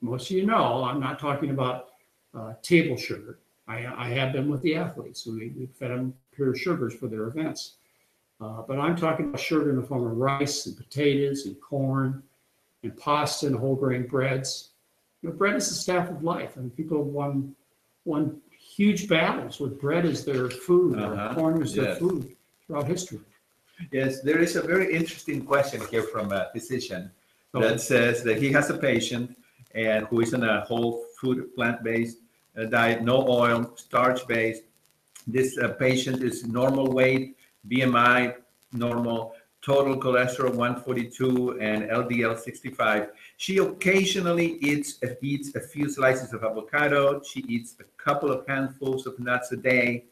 most of you know, I'm not talking about uh, table sugar. I, I have been with the athletes. We, we fed them pure sugars for their events. Uh, but I'm talking about sugar in the form of rice and potatoes and corn and pasta and whole grain breads. You know, bread is the staff of life, and people have won won huge battles with bread as their food Uh-huh. or corn as their Yes. food throughout history. Yes, there is a very interesting question here from a physician Okay. that says that he has a patient and who is on a whole food plant-based uh, diet, no oil, starch-based. This uh, patient is normal weight, BMI normal, total cholesterol 142 and LDL 65. She occasionally eats eats a few slices of avocado. She eats a couple of handfuls of nuts a day.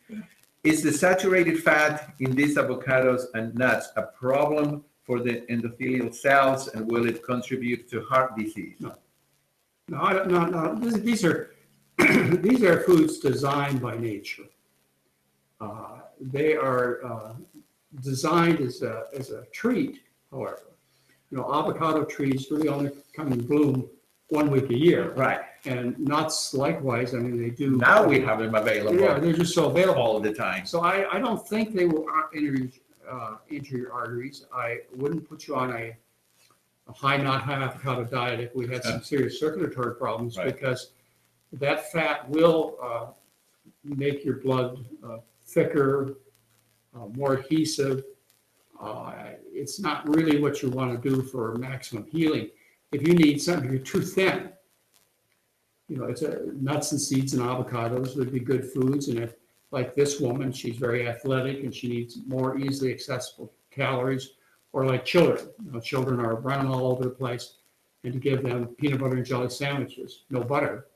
Is the saturated fat in these avocados and nuts a problem for the endothelial cells and will it contribute to heart disease? No, I don't, no, no, these, these are, [CLEARS THROAT] these are foods designed by nature. Uh, They are uh, designed as a, as a treat, however. You know, avocado trees really only come in bloom one week a year. Right. And nuts likewise, I mean, they do. Now we have them Yeah, available they're just so available. all the time. So I, I don't think they will uh, enter, uh, enter your arteries. I wouldn't put you on a, a high, not high avocado diet if we had some serious circulatory problems Right. because that fat will, uh, make your blood, uh, thicker, uh, more adhesive. Uh, it's not really what you want to do for maximum healing. If you need something, you're too thin. You know, it's a, nuts and seeds and avocados would be good foods. And if like this woman, she's very athletic and she needs more easily accessible calories, or like children. You know, children are running all over the place, and to give them peanut butter and jelly sandwiches, no butter,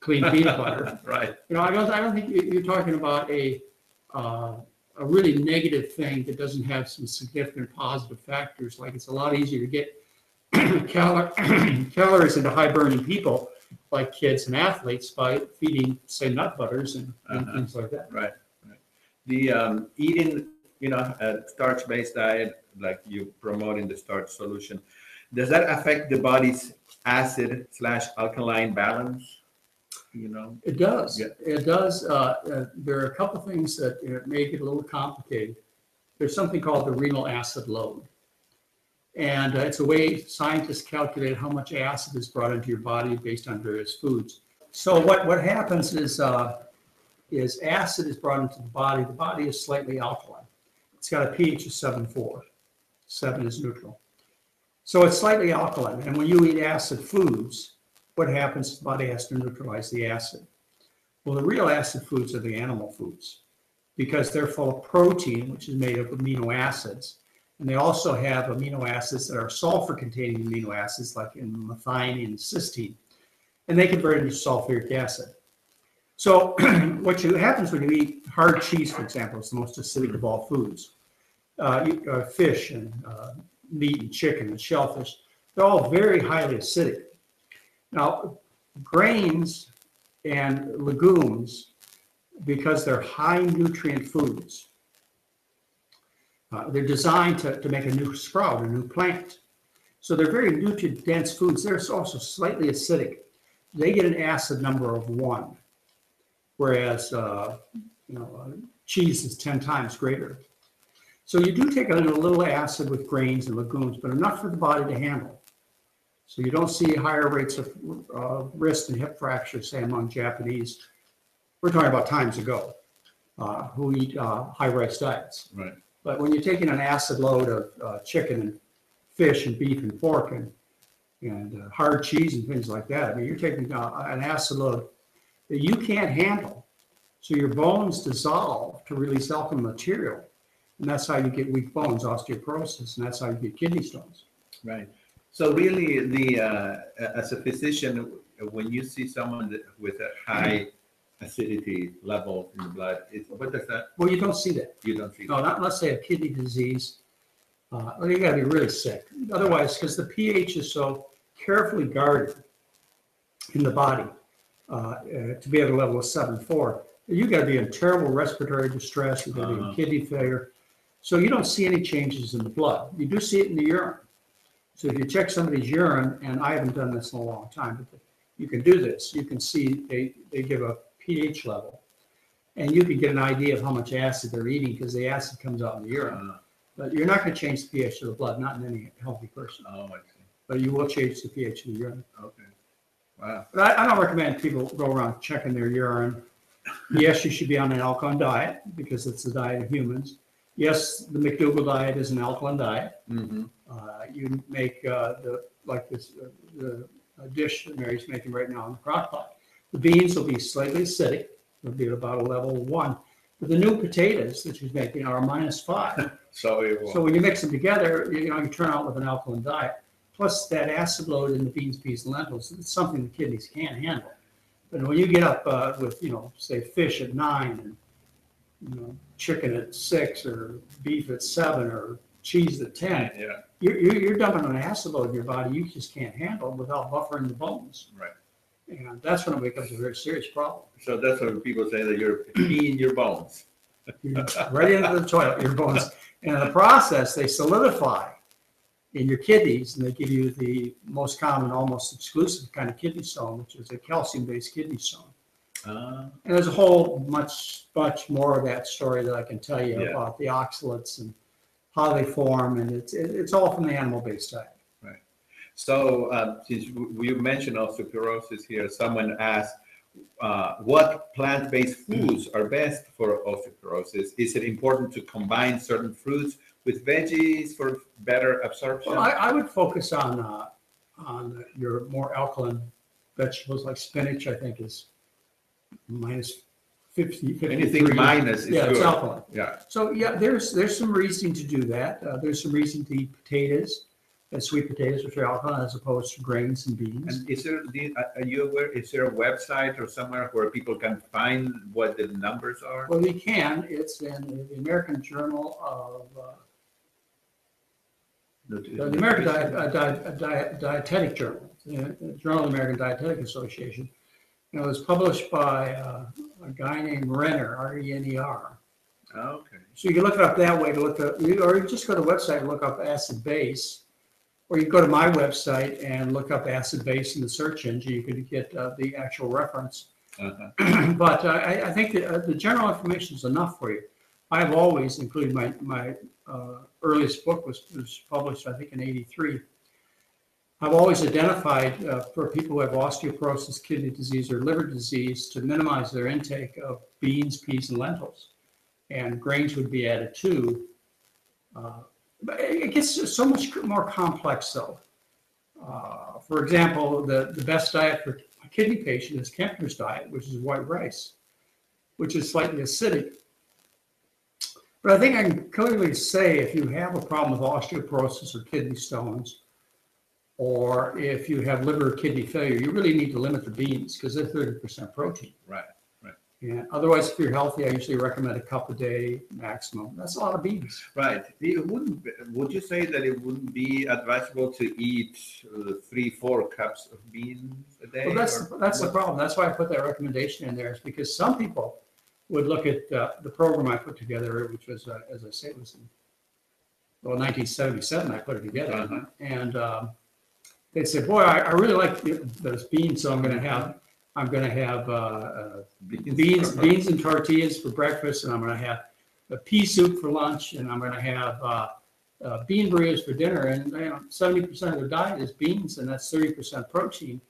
clean [LAUGHS] peanut butter. Right. You know, I don't, I don't think you- you're talking about a, uh, a really negative thing that doesn't have some significant positive factors. Like it's a lot easier to get [CLEARS THROAT] cal- [CLEARS THROAT] calories into high burning people like kids and athletes by feeding, say, nut butters and, and Uh-huh. things like that. Right. right. The um, eating, you know, a starch-based diet, like you promote in the starch solution, does that affect the body's acid slash alkaline balance? You know? It does. Yeah. It does. Uh, uh, there are a couple things that you know, make it a little complicated. There's something called the renal acid load. And uh, it's a way scientists calculate how much acid is brought into your body based on various foods. So what, what happens is, uh, is acid is brought into the body. The body is slightly alkaline. It's got a pH of 7.4. 7 is neutral. So it's slightly alkaline. And when you eat acid foods, what happens the body has to neutralize the acid. Well, the real acid foods are the animal foods because they're full of protein, which is made of amino acids. And they also have amino acids that are sulfur-containing amino acids, like in methionine and cysteine, and they convert into sulfuric acid. So [CLEARS THROAT] what you, happens when you eat hard cheese, for example, it's the most acidic of all foods. Uh, uh, fish and uh, meat and chicken and shellfish, they're all very highly acidic. Now, grains and legumes, because they're high nutrient foods, uh, they're designed to, to make a new sprout, a new plant. So they're very nutrient dense foods. They're also slightly acidic. They get an acid number of one, whereas uh, you know uh, cheese is ten times greater. So you do take a little acid with grains and legumes, but enough for the body to handle. So you don't see higher rates of uh, wrist and hip fractures, say among Japanese. We're talking about times ago, uh, who eat uh, high rice diets. Right. But when you're taking an acid load of uh, chicken and fish and beef and pork and and uh, hard cheese and things like that, I mean, you're taking uh, an acid load that you can't handle. So your bones dissolve to release alkaline material, and that's how you get weak bones, osteoporosis, and that's how you get kidney stones. Right. So really, the uh, as a physician, when you see someone with a high acidity level in the blood, it, what does that? Well, you don't see that. You don't see. No, not unless they have kidney disease. Uh, or you gotta be really sick. Otherwise, because the pH is so carefully guarded in the body, uh, uh, to be at a level of seven four, you gotta be in terrible respiratory distress, you gotta be in Uh-huh. kidney failure. So you don't see any changes in the blood. You do see it in the urine. So if you check somebody's urine, and I haven't done this in a long time, but you can do this. You can see they, they give a pH level. And you can get an idea of how much acid they're eating because the acid comes out in the urine. Uh, But you're not going to change the pH of the blood, not in any healthy person. oh, I see. But you will change the pH of the urine. Okay. Wow. But I, I don't recommend people go around checking their urine. Yes, you should be on an alkaline diet because it's the diet of humans. Yes, the McDougall diet is an alkaline diet. hmm Uh, you make uh, the like this uh, the uh, dish that Mary's making right now in the crock pot. The beans will be slightly acidic. They'll be at about a level one. But the new potatoes that she's making are minus five. [LAUGHS] So it will. So when you mix them together, you know, you turn out with an alkaline diet. Plus that acid load in the beans, peas, and lentils, it's something the kidneys can't handle. But when you get up uh, with, you know, say fish at nine and, you know, chicken at six or beef at seven or cheese at 10, yeah. you're, you're, you're dumping an acid load in your body you just can't handle without buffering the bones. Right. And that's when it becomes a very serious problem. So that's what people say that you're [CLEARS THROAT] peeing your bones. You're right into the toilet, your bones. And in the process, they solidify in your kidneys and they give you the most common, almost exclusive kind of kidney stone, which is a calcium-based kidney stone. Uh, And there's a whole much, much more of that story that I can tell you Yeah. about the oxalates and how they form. And it's, it's all from the animal-based diet. So, uh, since you mentioned osteoporosis here, someone asked, uh, what plant-based foods are best for osteoporosis? Is it important to combine certain fruits with veggies for better absorption? Well, I, I would focus on, uh, on your more alkaline vegetables like spinach, I think is minus 50, 53. Anything minus is Yeah, it's good. alkaline. Yeah, So, yeah, there's, there's some reason to do that. Uh, there's some reason to eat potatoes, and sweet potatoes, which are alkaline, as opposed to grains and beans. and is there, are you aware, is there a website or somewhere where people can find what the numbers are? Well, you can, it's in the American Journal of, uh, the the American Diet, uh, Diet, uh, Dietetic Journal, uh, Journal of the American Dietetic Association. And it was published by uh, a guy named Remer, R-E-N-E-R. Okay, So you can look it up that way to look up, or you just go to the website and look up acid base. Or you go to my website and look up acid base in the search engine, you can get uh, the actual reference. uh-huh, [CLEARS THROAT] But uh, I, I think that uh, the general information is enough for you. I've always, including my, my uh, earliest book was, was published, I think, in 83. I've always identified uh, for people who have osteoporosis, kidney disease, or liver disease to minimize their intake of beans, peas, and lentils. And grains would be added too. It gets so much more complex though. Uh, For example, the, the best diet for a kidney patient is Kempner's diet, which is white rice, which is slightly acidic. But I think I can clearly say if you have a problem with osteoporosis or kidney stones, or if you have liver or kidney failure, you really need to limit the beans because they're thirty percent protein. Right. And otherwise, if you're healthy, I usually recommend a cup a day maximum. That's a lot of beans. Right. It wouldn't, be- would you say that it wouldn't be advisable to eat uh, three, four cups of beans a day? Well, that's, or- that's the problem. That's why I put that recommendation in there is because some people would look at uh, the program I put together, which was, uh, as I say, it was in, well, 1977, I put it together. Uh-huh. And um, they said, boy, I, I really like those beans, so I'm going to have, I'm going to have uh, uh, beans, beans and tortillas for breakfast, and I'm going to have a pea soup for lunch, and I'm going to have uh, uh, bean burritos for dinner. And you know, 70% of their diet is beans, and that's 30% protein.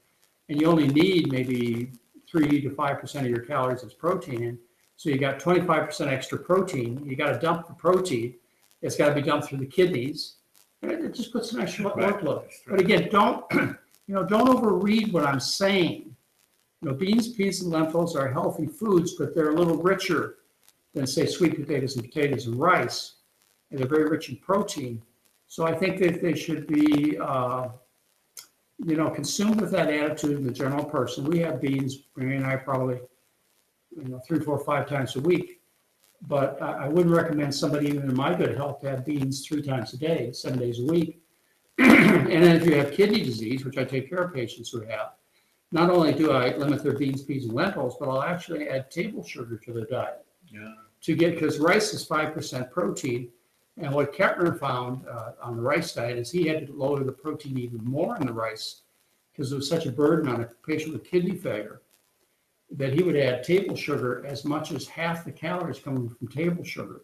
And you only need maybe three to five percent of your calories as protein. And so you got 25% extra protein. You got to dump the protein. It's got to be dumped through the kidneys, and it, it just puts an extra Right. workload. But again, don't, [CLEARS THROAT] you know, don't overread what I'm saying. You know, beans, peas, and lentils are healthy foods, but they're a little richer than, say, sweet potatoes and potatoes and rice. And they're very rich in protein. So I think that they should be, uh, you know, consumed with that attitude in the general person. We have beans, Mary and I probably, you know, three, four, five times a week. But I, I wouldn't recommend somebody even in my good health to have beans three times a day, seven days a week. [CLEARS THROAT] and then if you have kidney disease, which I take care of patients who have, not only do I limit their beans, peas, and lentils, but I'll actually add table sugar to their diet Yeah. to get because rice is five percent protein. And what Kempner found uh, on the rice diet is he had to lower the protein even more in the rice because it was such a burden on a patient with kidney failure that he would add table sugar as much as half the calories coming from table sugar.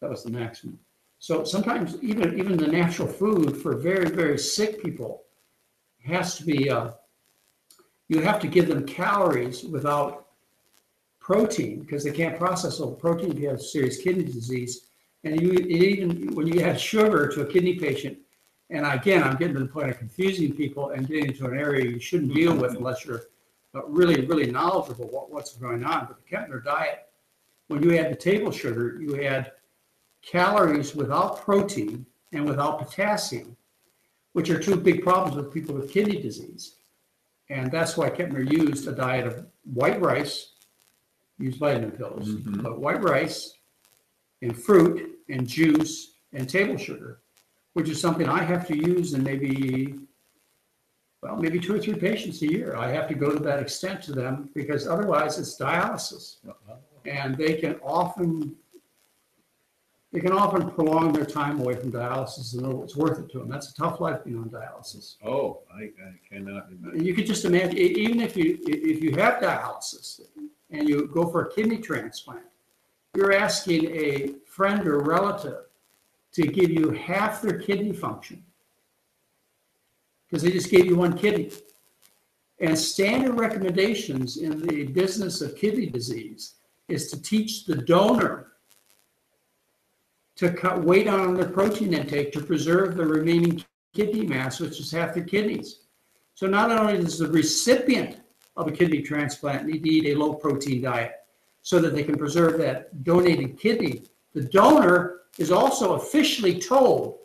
That was the maximum. So sometimes even even the natural food for very very sick people has to be. Uh, you have to give them calories without protein because they can't process all the protein if you have serious kidney disease. And you even when you add sugar to a kidney patient, and again, I'm getting to the point of confusing people and getting into an area you shouldn't deal with unless you're uh, really, really knowledgeable what, what's going on. But the Kempner diet, when you add the table sugar, you add calories without protein and without potassium, which are two big problems with people with kidney disease. And that's why Kempner used a diet of white rice, used vitamin pills, Mhm. but white rice and fruit and juice and table sugar, which is something I have to use in maybe, well, maybe two or three patients a year. I have to go to that extent to them because otherwise it's dialysis. And they can often, they can often prolong their time away from dialysis and know it's worth it to them. That's a tough life being on dialysis. Oh, I, I cannot imagine. you could just imagine, even if you, if you have dialysis and you go for a kidney transplant, you're asking a friend or relative to give you half their kidney function because they just gave you one kidney. And standard recommendations in the business of kidney disease is to teach the donor to cut way down on their protein intake to preserve the remaining kidney mass, which is half their kidneys. So not only does the recipient of a kidney transplant need to eat a low protein diet so that they can preserve that donated kidney, the donor is also officially told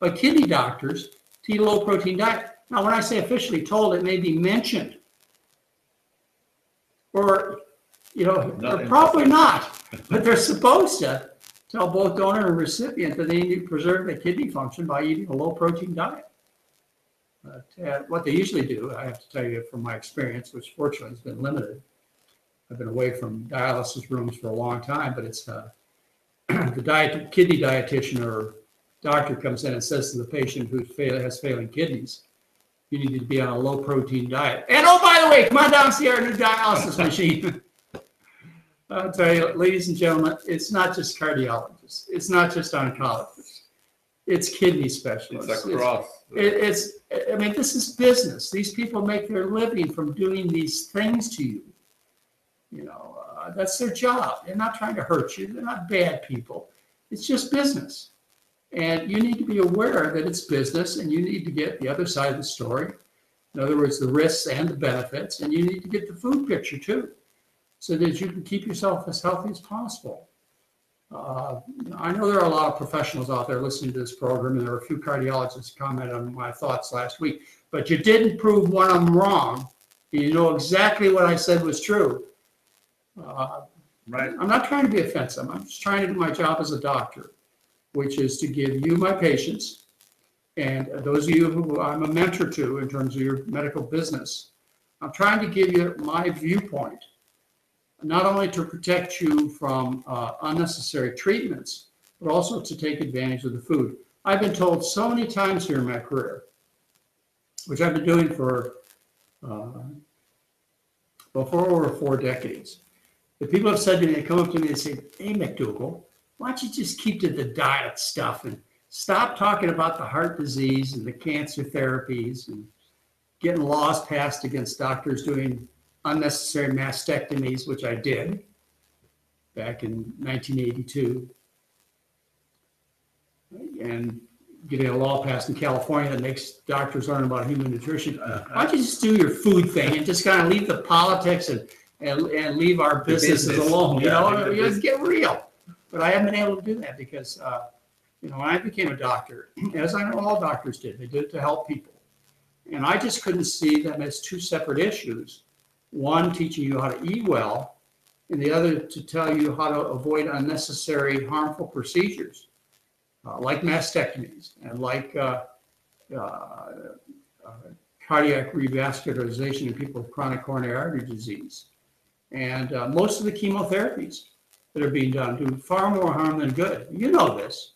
by kidney doctors to eat a low protein diet. Now, when I say officially told, it may be mentioned. Or, you know, Not probably not, but they're supposed to tell both donor and recipient that they need to preserve their kidney function by eating a low protein diet. But uh, what they usually do, I have to tell you from my experience, which fortunately has been limited. I've been away from dialysis rooms for a long time, but it's uh, [CLEARS THROAT] the diet kidney dietitian or doctor comes in and says to the patient who fail, has failing kidneys, you need to be on a low protein diet. And oh, by the way, come on down and see our new dialysis machine. [LAUGHS] I'll tell you, ladies and gentlemen, it's not just cardiologists, it's not just oncologists, it's kidney specialists. It's across. It, it's, I mean, this is business. These people make their living from doing these things to you. You know, uh, that's their job. They're not trying to hurt you. They're not bad people. It's just business. And you need to be aware that it's business and you need to get the other side of the story. In other words, the risks and the benefits, and you need to get the food picture too, so that you can keep yourself as healthy as possible. Uh, I know there are a lot of professionals out there listening to this program, and there were a few cardiologists commented on my thoughts last week, but you didn't prove one of them wrong. You know exactly what I said was true. Uh, Right. I'm not trying to be offensive. I'm just trying to do my job as a doctor, which is to give you, my patients, and those of you who I'm a mentor to in terms of your medical business, I'm trying to give you my viewpoint, not only to protect you from uh, unnecessary treatments, but also to take advantage of the food. I've been told so many times here in my career, which I've been doing for uh, well, over four decades. The people have said to me, they come up to me and say, Hey, McDougall, why don't you just keep to the diet stuff and stop talking about the heart disease and the cancer therapies and getting laws passed against doctors doing unnecessary mastectomies, which I did back in 1982. And getting a law passed in California that makes doctors learn about human nutrition. Uh, Why don't you just do your food thing and just kind of leave the politics and, and, and leave our businesses business. alone, you Yeah, know, You business. get real. But I haven't been able to do that because, uh, you know, when I became a doctor, [CLEARS THROAT] as I know all doctors did, they did it to help people. And I just couldn't see them as two separate issues. One teaching you how to eat well, and the other to tell you how to avoid unnecessary harmful procedures, uh, like mastectomies and like uh, uh, uh, cardiac revascularization in people with chronic coronary artery disease. And uh, most of the chemotherapies that are being done do far more harm than good. You know this.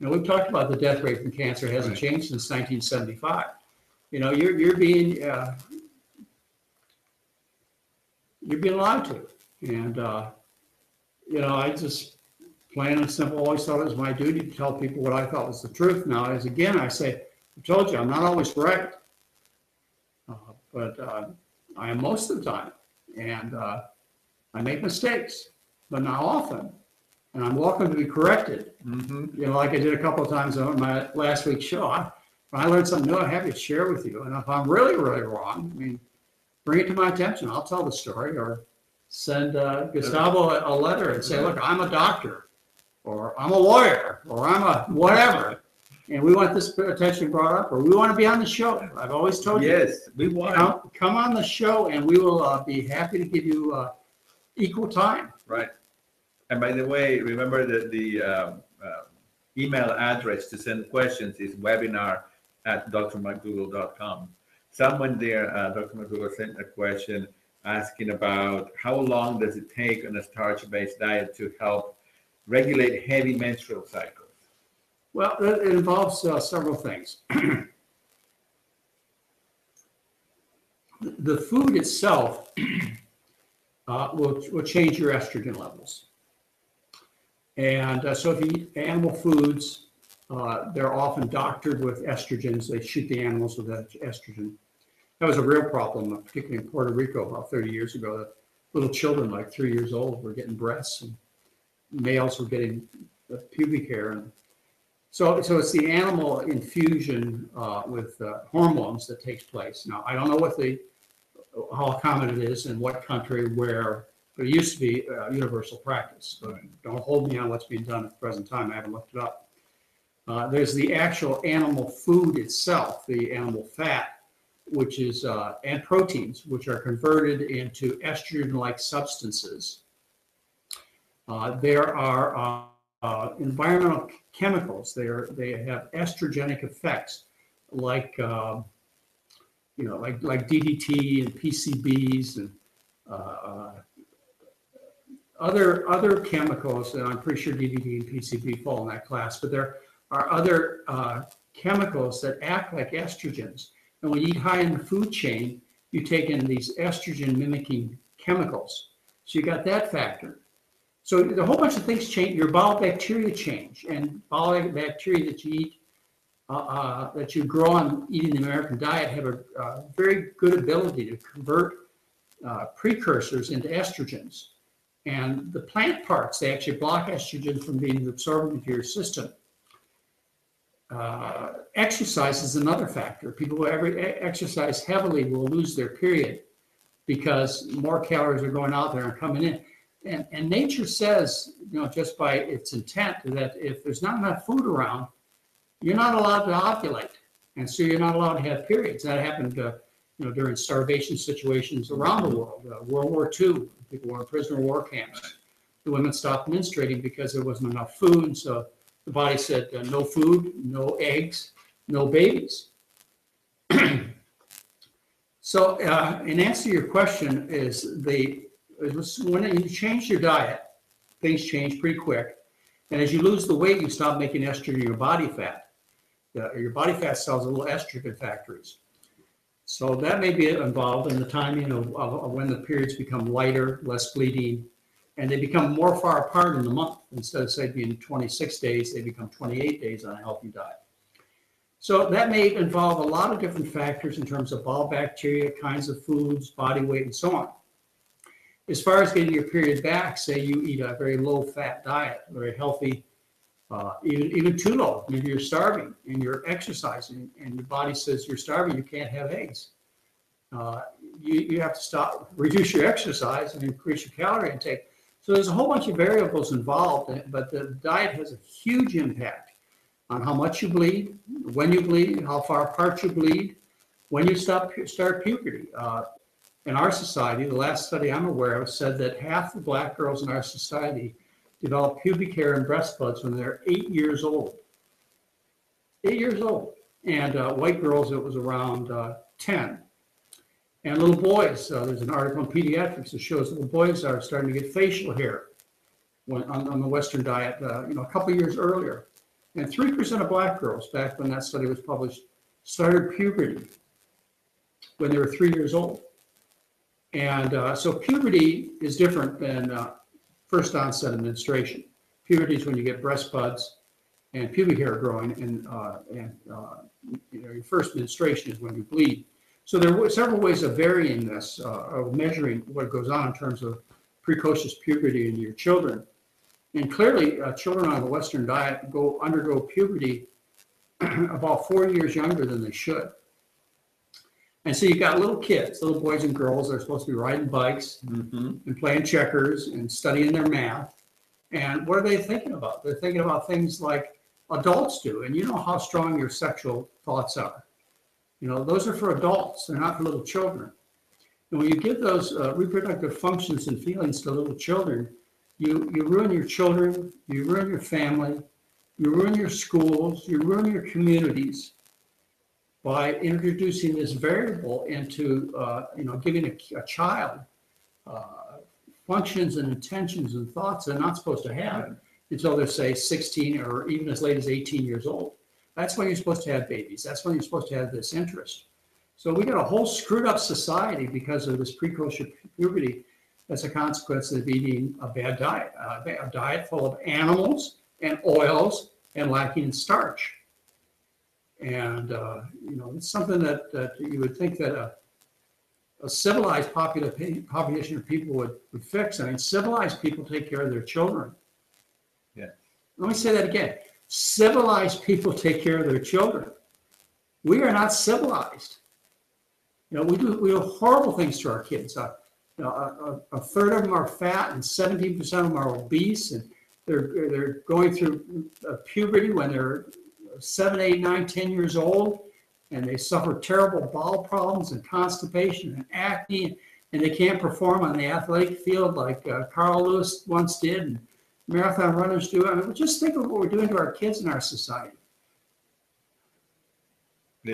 You know, we've talked about the death rate from cancer hasn't Right. changed since 1975. You know, you're, you're being, you're being lied to. And, uh, you know, I just, plain and simple, always thought it was my duty to tell people what I thought was the truth. Now, as again, I say, I told you, I'm not always right. Uh, But uh, I am most of the time. And uh, I make mistakes, but not often. And I'm welcome to be corrected. Mhm. You know, like I did a couple of times on my last week's show. I, when I learned something new, I have to share with you. And if I'm really, really wrong, I mean, bring it to my attention. I'll tell the story or send uh, Gustavo a, a letter and say, look, I'm a doctor or I'm a lawyer or I'm a whatever. And we want this attention brought up or we want to be on the show. I've always told you. Yes, we want, Come, come on the show and we will uh, be happy to give you uh, equal time. Right. And by the way, remember that the um, uh, email address to send questions is webinar at drmcdougall.com. Someone there, uh, Dr. McDougall sent a question asking about how long does it take on a starch-based diet to help regulate heavy menstrual cycles? Well, it it involves uh, several things. [CLEARS THROAT] The food itself [CLEARS THROAT] uh, will, will change your estrogen levels. And uh, so if you eat animal foods, uh, they're often doctored with estrogens. They shoot the animals with est- estrogen. That was a real problem, particularly in Puerto Rico about 30 years ago. that Little children, like three years old, were getting breasts, and males were getting pubic hair. And so, so it's the animal infusion uh, with uh, hormones that takes place. Now, I don't know what the how common it is in what country where, but it used to be uh, universal practice. So don't hold me on what's being done at the present time. I haven't looked it up. Uh, there's the actual animal food itself, the animal fat, which is uh, and proteins, which are converted into estrogen-like substances. Uh, there are uh, uh, environmental chemicals. They are they have estrogenic effects, like um, you know, like like DDT and PCBs and uh, other other chemicals. And I'm pretty sure DDT and PCB fall in that class. But there are other uh, chemicals that act like estrogens. And when you eat high in the food chain, you take in these estrogen mimicking chemicals. So you got that factor. So the whole bunch of things change. Your bowel bacteria change, and bowel bacteria that you eat, uh, uh, that you grow on eating the American diet, have a uh, very good ability to convert uh, precursors into estrogens. And the plant parts, they actually block estrogen from being absorbed into your system. Uh, exercise is another factor. People who exercise heavily will lose their period because more calories are going out there and coming in And, and nature says, you know, just by its intent, that if there's not enough food around, you're not allowed to ovulate. And so you're not allowed to have periods. That happened, uh, you know, during starvation situations around the world. Uh, World War II, people were in prisoner war camps. The women stopped menstruating because there wasn't enough food. So the body said, uh, no food, no eggs, no babies. [CLEARS THROAT] So, uh, in answer to your question is the, was when you change your diet, things change pretty quick. And as you lose the weight, you stop making estrogen in your body fat. Your body fat cells are little estrogen factories. So that may be involved in the timing of, of of when the periods become lighter, less bleeding, and they become more far apart in the month. Instead of say being 26 days, they become 28 days on a healthy diet. So that may involve a lot of different factors in terms of bowel bacteria, kinds of foods, body weight, and so on. As far as getting your period back, say you eat a very low-fat diet, very healthy, uh, even even too low. Maybe you're starving and you're exercising, and your body says you're starving, you can't have eggs. Uh, you you have to stop, [LAUGHS] reduce your exercise, and increase your calorie intake. So there's a whole bunch of variables involved, but the diet has a huge impact on how much you bleed, when you bleed, how far apart you bleed, when you stop start puberty. Uh, in our society, the last study I'm aware of said that half the black girls in our society develop pubic hair and breast buds when they're eight years old. Eight years old. And uh, white girls, it was around uh, 10. And little boys, uh, there's an article in pediatrics that shows little boys are starting to get facial hair when, on, on the Western diet, uh, you know, a couple years earlier. And 3% of black girls, back when that study was published, started puberty when they were three years old. And uh, so puberty is different than uh, first onset of menstruation. Puberty is when you get breast buds and pubic hair growing, and, uh, and uh, you know, your first menstruation is when you bleed. So there were several ways of varying this, uh, of measuring what goes on in terms of precocious puberty in your children. And clearly, uh, children on the Western diet go undergo puberty [CLEARS THROAT] about four years younger than they should. And so you've got little kids, little boys and girls, they're supposed to be riding bikes Mhm. and playing checkers and studying their math. And what are they thinking about? They're thinking about things like adults do. And you know how strong your sexual thoughts are. You know, those are for adults, they're not for little children. And when you give those uh, reproductive functions and feelings to little children, you, you ruin your children, you ruin your family, you ruin your schools, you ruin your communities by introducing this variable into, uh, you know, giving a, a child uh, functions and intentions and thoughts they're not supposed to have until they're, say, 16 or even as late as 18 years old. That's when you're supposed to have babies. That's when you're supposed to have this interest. So we got a whole screwed up society because of this precocious puberty as a consequence of eating a bad diet, uh, a diet full of animals and oils and lacking in starch. And, uh, you know, it's something that, that you would think that a, a civilized population of people would, would fix. I mean, civilized people take care of their children. Yeah. Let me say that again. Civilized people take care of their children. We are not civilized. You know, we do, we do horrible things to our kids. Uh, you know, a, a, a third of them are fat and 17% of them are obese and they're, they're going through uh, puberty when they're seven, eight, nine, 10 years old and they suffer terrible bowel problems and constipation and acne and they can't perform on the athletic field like uh, Carl Lewis once did and marathon runners do. I mean, just think of what we're doing to our kids in our society.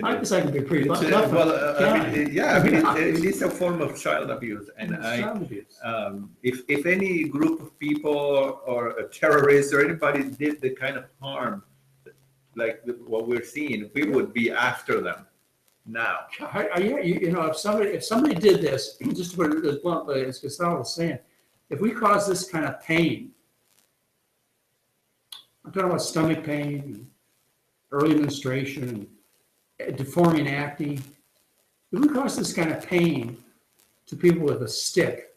I guess I can be pretty uh, well, uh, I Yeah. mean, yeah, I mean, it, it is a form of child abuse, and I, child abuse. um, if if any group of people or a terrorist or anybody did the kind of harm like what we're seeing, we would be after them now. I, I, yeah, you, you know, if somebody, if somebody did this, just to put it as bluntly as Gustavo was saying, if we cause this kind of pain, I'm talking about stomach pain, early menstruation, deforming acne. If we cause this kind of pain to people with a stick,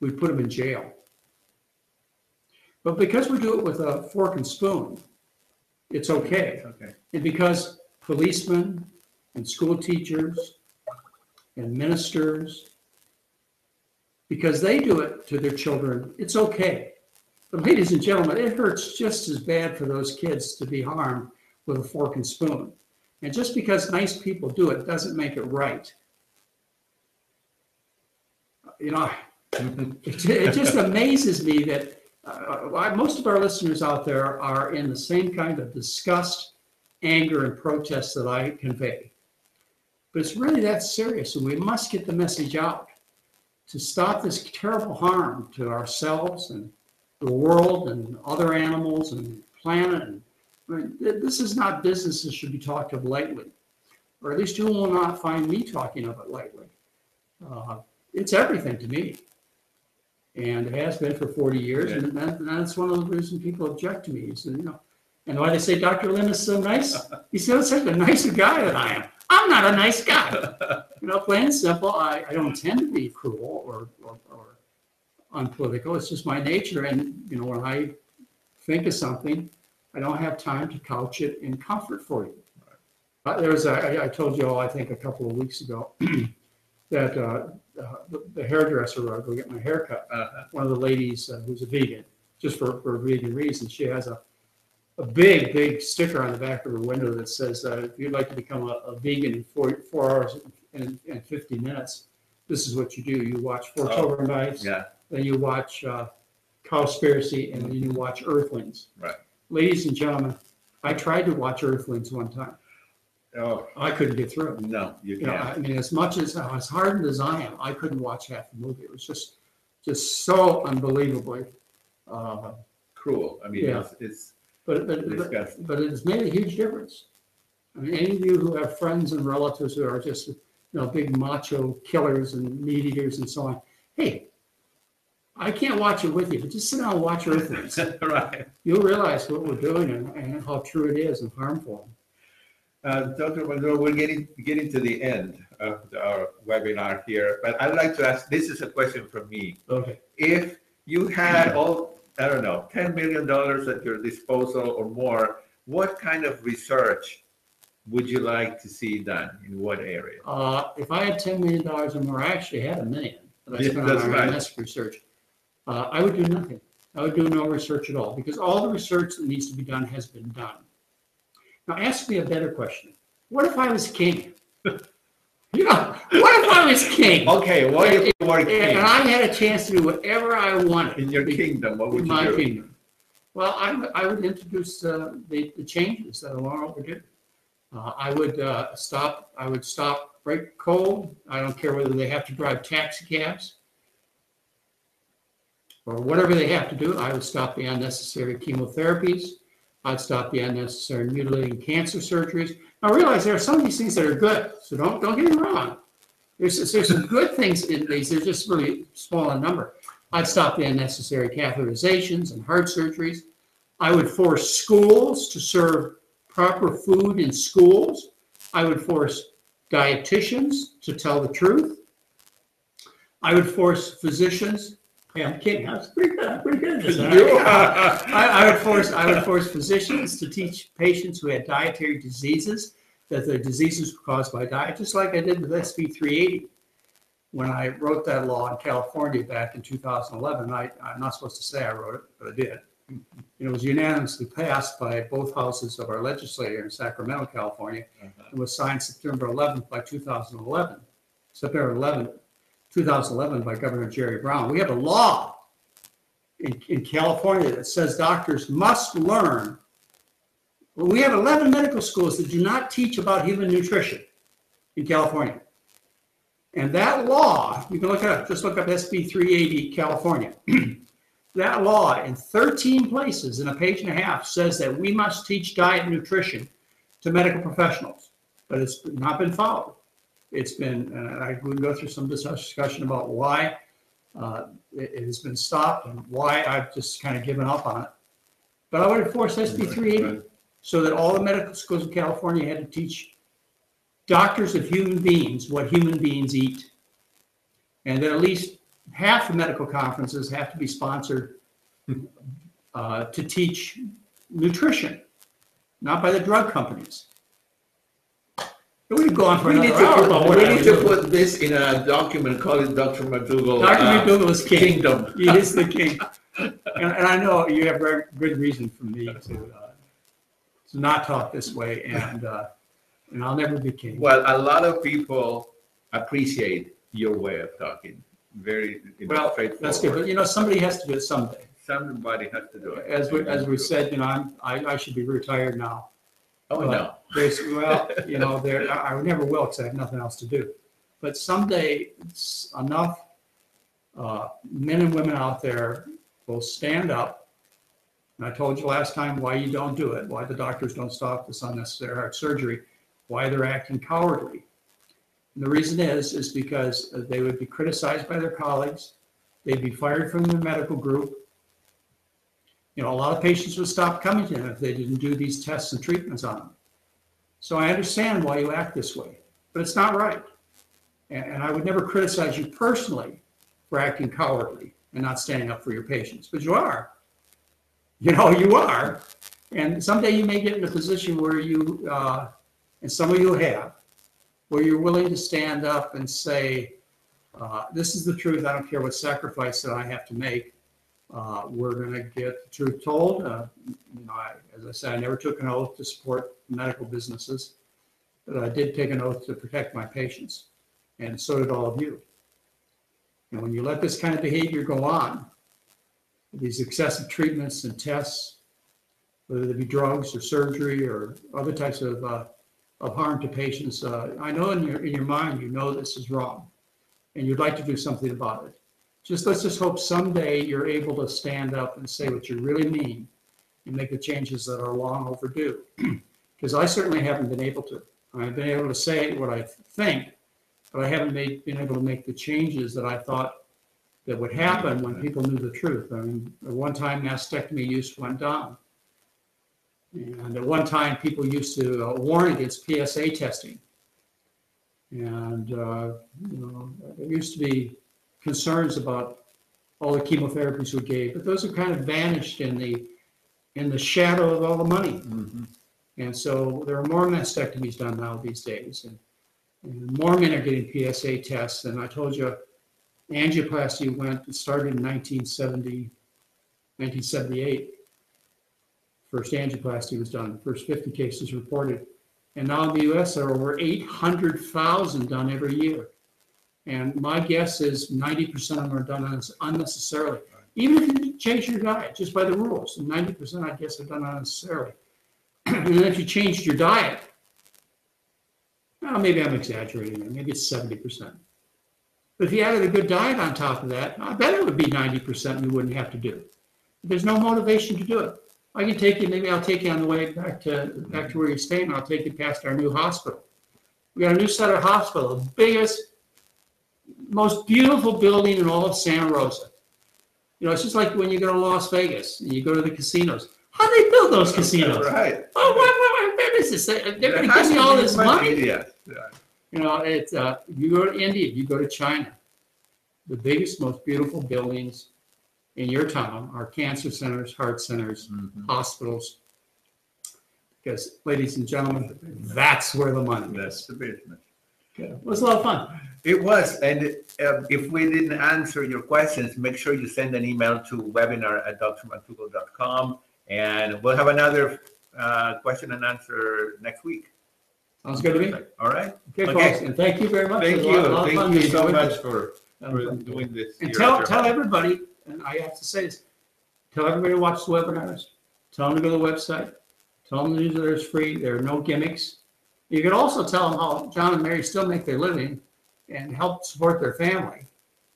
we put them in jail. But because we do it with a fork and spoon, it's okay. Okay. And because policemen and school teachers and ministers because they do it to their children, it's okay. But ladies and gentlemen, it hurts just as bad for those kids to be harmed with a fork and spoon. And just because nice people do it doesn't make it right. You know, it, it just amazes me that uh, most of our listeners out there are in the same kind of disgust, anger, and protest that I convey. But it's really that serious, and we must get the message out to stop this terrible harm to ourselves and the world and other animals and planet. And I mean, this is not business that should be talked of lightly, or at least you will not find me talking of it lightly. Uh, it's everything to me. And it has been for 40 years. And that, that's one of the reasons people object to me. Is, you know, and why they say Dr. Lim is so nice. [LAUGHS] He sounds such a nicer guy than I am. I'm not a nice guy. [LAUGHS] You know, plain and simple, I, I don't intend to be cruel or, or unpolitical. It's just my nature. And, you know, when I think of something, I don't have time to couch it in comfort for you. Uh, there was, a, I, I told you all, I think a couple of weeks ago, [CLEARS THROAT] that uh, uh, the, the hairdresser where I go get my hair cut, Uh-huh. one of the ladies uh, who's a vegan, just for, for vegan reasons, she has a, a big, big sticker on the back of her window that says, uh, if you'd like to become a, a vegan in four, four hours and, and 50 minutes, this is what you do. You watch Four Oh, Children Nights, Yeah, then you watch uh, Cowspiracy, and then you watch Earthlings. Right. Ladies and gentlemen, I tried to watch Earthlings one time. oh, I couldn't get through it. no, you You know, can't. I mean, as much as, as hardened as I am, I couldn't watch half the movie. It was just, just so unbelievably. Uh, Cruel, I mean, Yeah. it's, it's but, but, but, disgusting. but it has made a huge difference. I mean, any of you who have friends and relatives who are just, you know, big macho killers and meat eaters and so on, hey, I can't watch it with you, but just sit down and watch Earthlings. [LAUGHS] Right. You'll realize what we're doing and, and how true it is and harmful. Uh, Dr. Monroe, we're getting, getting to the end of our webinar here, but I'd like to ask, this is a question from me. Okay. If you had all, I don't know, ten million dollars at your disposal or more, what kind of research would you like to see done in what area? Uh, if I had ten million dollars or more, I actually had a million that I Yeah, spent on right. RMS research. Uh, I would do nothing. I would do no research at all because all the research that needs to be done has been done. Now, ask me a better question. What if I was king? [LAUGHS] You know, what if I was king? Okay, what if you were king and I had a chance to do whatever I wanted. in your kingdom? What would in you my do? kingdom. Well, I, would- I would introduce uh, the, the changes that are long overdue. Uh, I would uh, stop, I would stop break coal. I don't care whether they have to drive taxi cabs or whatever they have to do. I would stop the unnecessary chemotherapies. I'd stop the unnecessary mutilating cancer surgeries. Now realize there are some of these things that are good, so don't, don't get me wrong. There's, there's some good things in these, they're just really small in number. I'd stop the unnecessary catheterizations and heart surgeries. I would force schools to serve proper food in schools. I would force dietitians to tell the truth. I would force physicians. Hey, I'm kidding. I was pretty good. I'm pretty good at this. [LAUGHS] I, I would force I would force physicians to teach patients who had dietary diseases that their diseases were caused by diet, just like I did with SB 380. When I wrote that law in California back in 2011, I, I'm not supposed to say I wrote it, but I did. And it was unanimously passed by both houses of our legislature in Sacramento, California, Uh-huh. and was signed September 11th by 2011. September 11th, 2011 by Governor Jerry Brown. We have a law in, in California that says doctors must learn. Well, we have 11 medical schools that do not teach about human nutrition in California. And that law, you can look it up, just look up SB 380 California. [CLEARS THROAT] that law in 13 places in a page and a half says that we must teach diet and nutrition to medical professionals, but it's not been followed. It's been, and I we can go through some discussion about why uh, it it has been stopped and why I've just kind of given up on it. But I would enforce SB 380 so that all the medical schools in California had to teach doctors of human beings what human beings eat. And that at least half the medical conferences have to be sponsored uh, to teach nutrition, not by the drug companies. We could go on for We need another hour to, put- we need to put this in a document, call it Dr. McDougall. Dr. uh, McDougall is king. Kingdom. He is the king. And, and I know you have very good reason for me to, uh, to not talk this way and, uh, and I'll never be king. Well, a lot of people appreciate your way of talking. Very, you know, Well, straightforward. that's good, but you know, somebody has to do it someday. Somebody has to do it. As we, as we said, you know, I'm, I, I should be retired now. Oh, no. There's, well, [LAUGHS] you know, there, I, I never will because I have nothing else to do. But someday, it's enough, uh, men and women out there will stand up. And I told you last time why you don't do it, why the doctors don't stop this unnecessary heart surgery, why they're acting cowardly. And the reason is, is because they would be criticized by their colleagues. They'd be fired from the medical group. You know, a lot of patients would stop coming to them if they didn't do these tests and treatments on them. So I understand why you act this way, but it's not right. And, and I would never criticize you personally for acting cowardly and not standing up for your patients, but you are. You know, you are. And someday you may get in a position where you, uh, and some of you have, where you're willing to stand up and say, uh, this is the truth. I don't care what sacrifice that I have to make. Uh, we're going to get the truth told. Uh, you know, I, as I said, I never took an oath to support medical businesses, but I did take an oath to protect my patients, and so did all of you. And when you let this kind of behavior go on, these excessive treatments and tests, whether they be drugs or surgery or other types of, uh, of harm to patients, uh, I know in your, in your mind, you know this is wrong, and you'd like to do something about it. Just let's just hope someday you're able to stand up and say what you really mean and make the changes that are long overdue. [CLEARS THROAT] Because I certainly haven't been able to. I've been able to say what I think, but I haven't made, been able to make the changes that I thought that would happen when people knew the truth. I mean, at one time mastectomy use went down. And at one time, people used to uh, warn against PSA testing. And, uh, you know, it used to be concerns about all the chemotherapies we gave, but those have kind of vanished in the, in the shadow of all the money. Mhm. And so there are more mastectomies done now these days, and, and more men are getting PSA tests. And I told you, angioplasty went, it started in 1970, 1978. First angioplasty was done, first 50 cases reported. And now in the US, there are over 800,000 done every year. And my guess is 90% of them are done unnecessarily. Even if you change your diet, just by the rules, 90% I guess are done unnecessarily. [CLEARS THROAT] And if you changed your diet, well, maybe I'm exaggerating there, maybe it's 70%. But if you added a good diet on top of that, I bet it would be 90% and you wouldn't have to do. There's no motivation to do it. I can take you, maybe I'll take you on the way back to, back to where you're staying, I'll take you past our new hospital. We got a new Sutter Hospital, the biggest, most beautiful building in all of Santa Rosa. You know, it's just like when you go to Las Vegas and you go to the casinos. How they build those casinos? Right. Oh, what, what, what is this? They're going to give me all this money? Yes. yeah. You know, it's, uh, you go to India, you go to China, the biggest, most beautiful buildings in your town are cancer centers, heart centers, Mhm. hospitals. Because, ladies and gentlemen, that's where the money That's is. the business. It was a lot of fun. It was, and uh, if we didn't answer your questions, make sure you send an email to webinar at drmcdougall.com, and we'll have another uh, question and answer next week. Sounds good to me. All right? Okay, Okay. folks, and thank you very much. Thank It was a lot- you. Thank you so much for, for doing this. And tell, tell everybody, and I have to say this, tell everybody to watch the webinars. Tell them to go to the website. Tell them the newsletter is free. There are no gimmicks. You can also tell them how John and Mary still make their living and help support their family.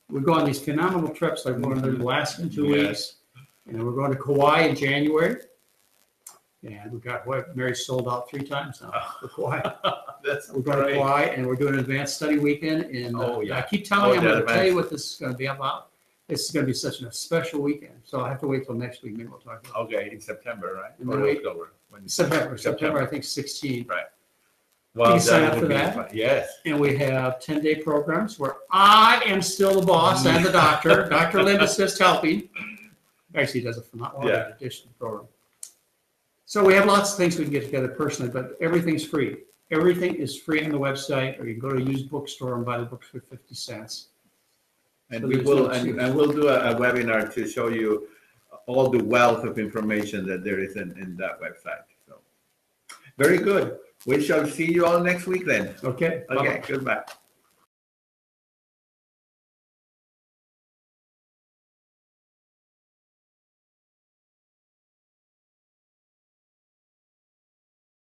We go on these phenomenal trips, like we're going to Alaska in two Yes. weeks. And then we're going to Kauai in January. And we got, what, Mary's sold out three times now for Kauai. [LAUGHS] That's We're going to great. Kauai and we're doing an advanced study weekend uh, Oh, yeah. I keep telling you, Oh, I'm the going to tell you what this is going to be about. This is going to be such a special weekend. So I have to wait till next week. Maybe we'll talk about Okay, in September, right? In Or week- October? When- it. September, September, I think 16. Well, you sign up for that? Yes. And we have ten-day programs where I am still the boss and the doctor. Dr. Lim just helping. Actually, he does a phenomenal Yeah. in addition program. So we have lots of things we can get together personally, but everything's free. Everything is free on the website, or you go to a used bookstore and buy the books for fifty cents. And So we will, and, and we'll do a, a webinar to show you all the wealth of information that there is in, in that website, so. Very good. We shall see you all next week then. Okay. Okay, Bye-bye. goodbye.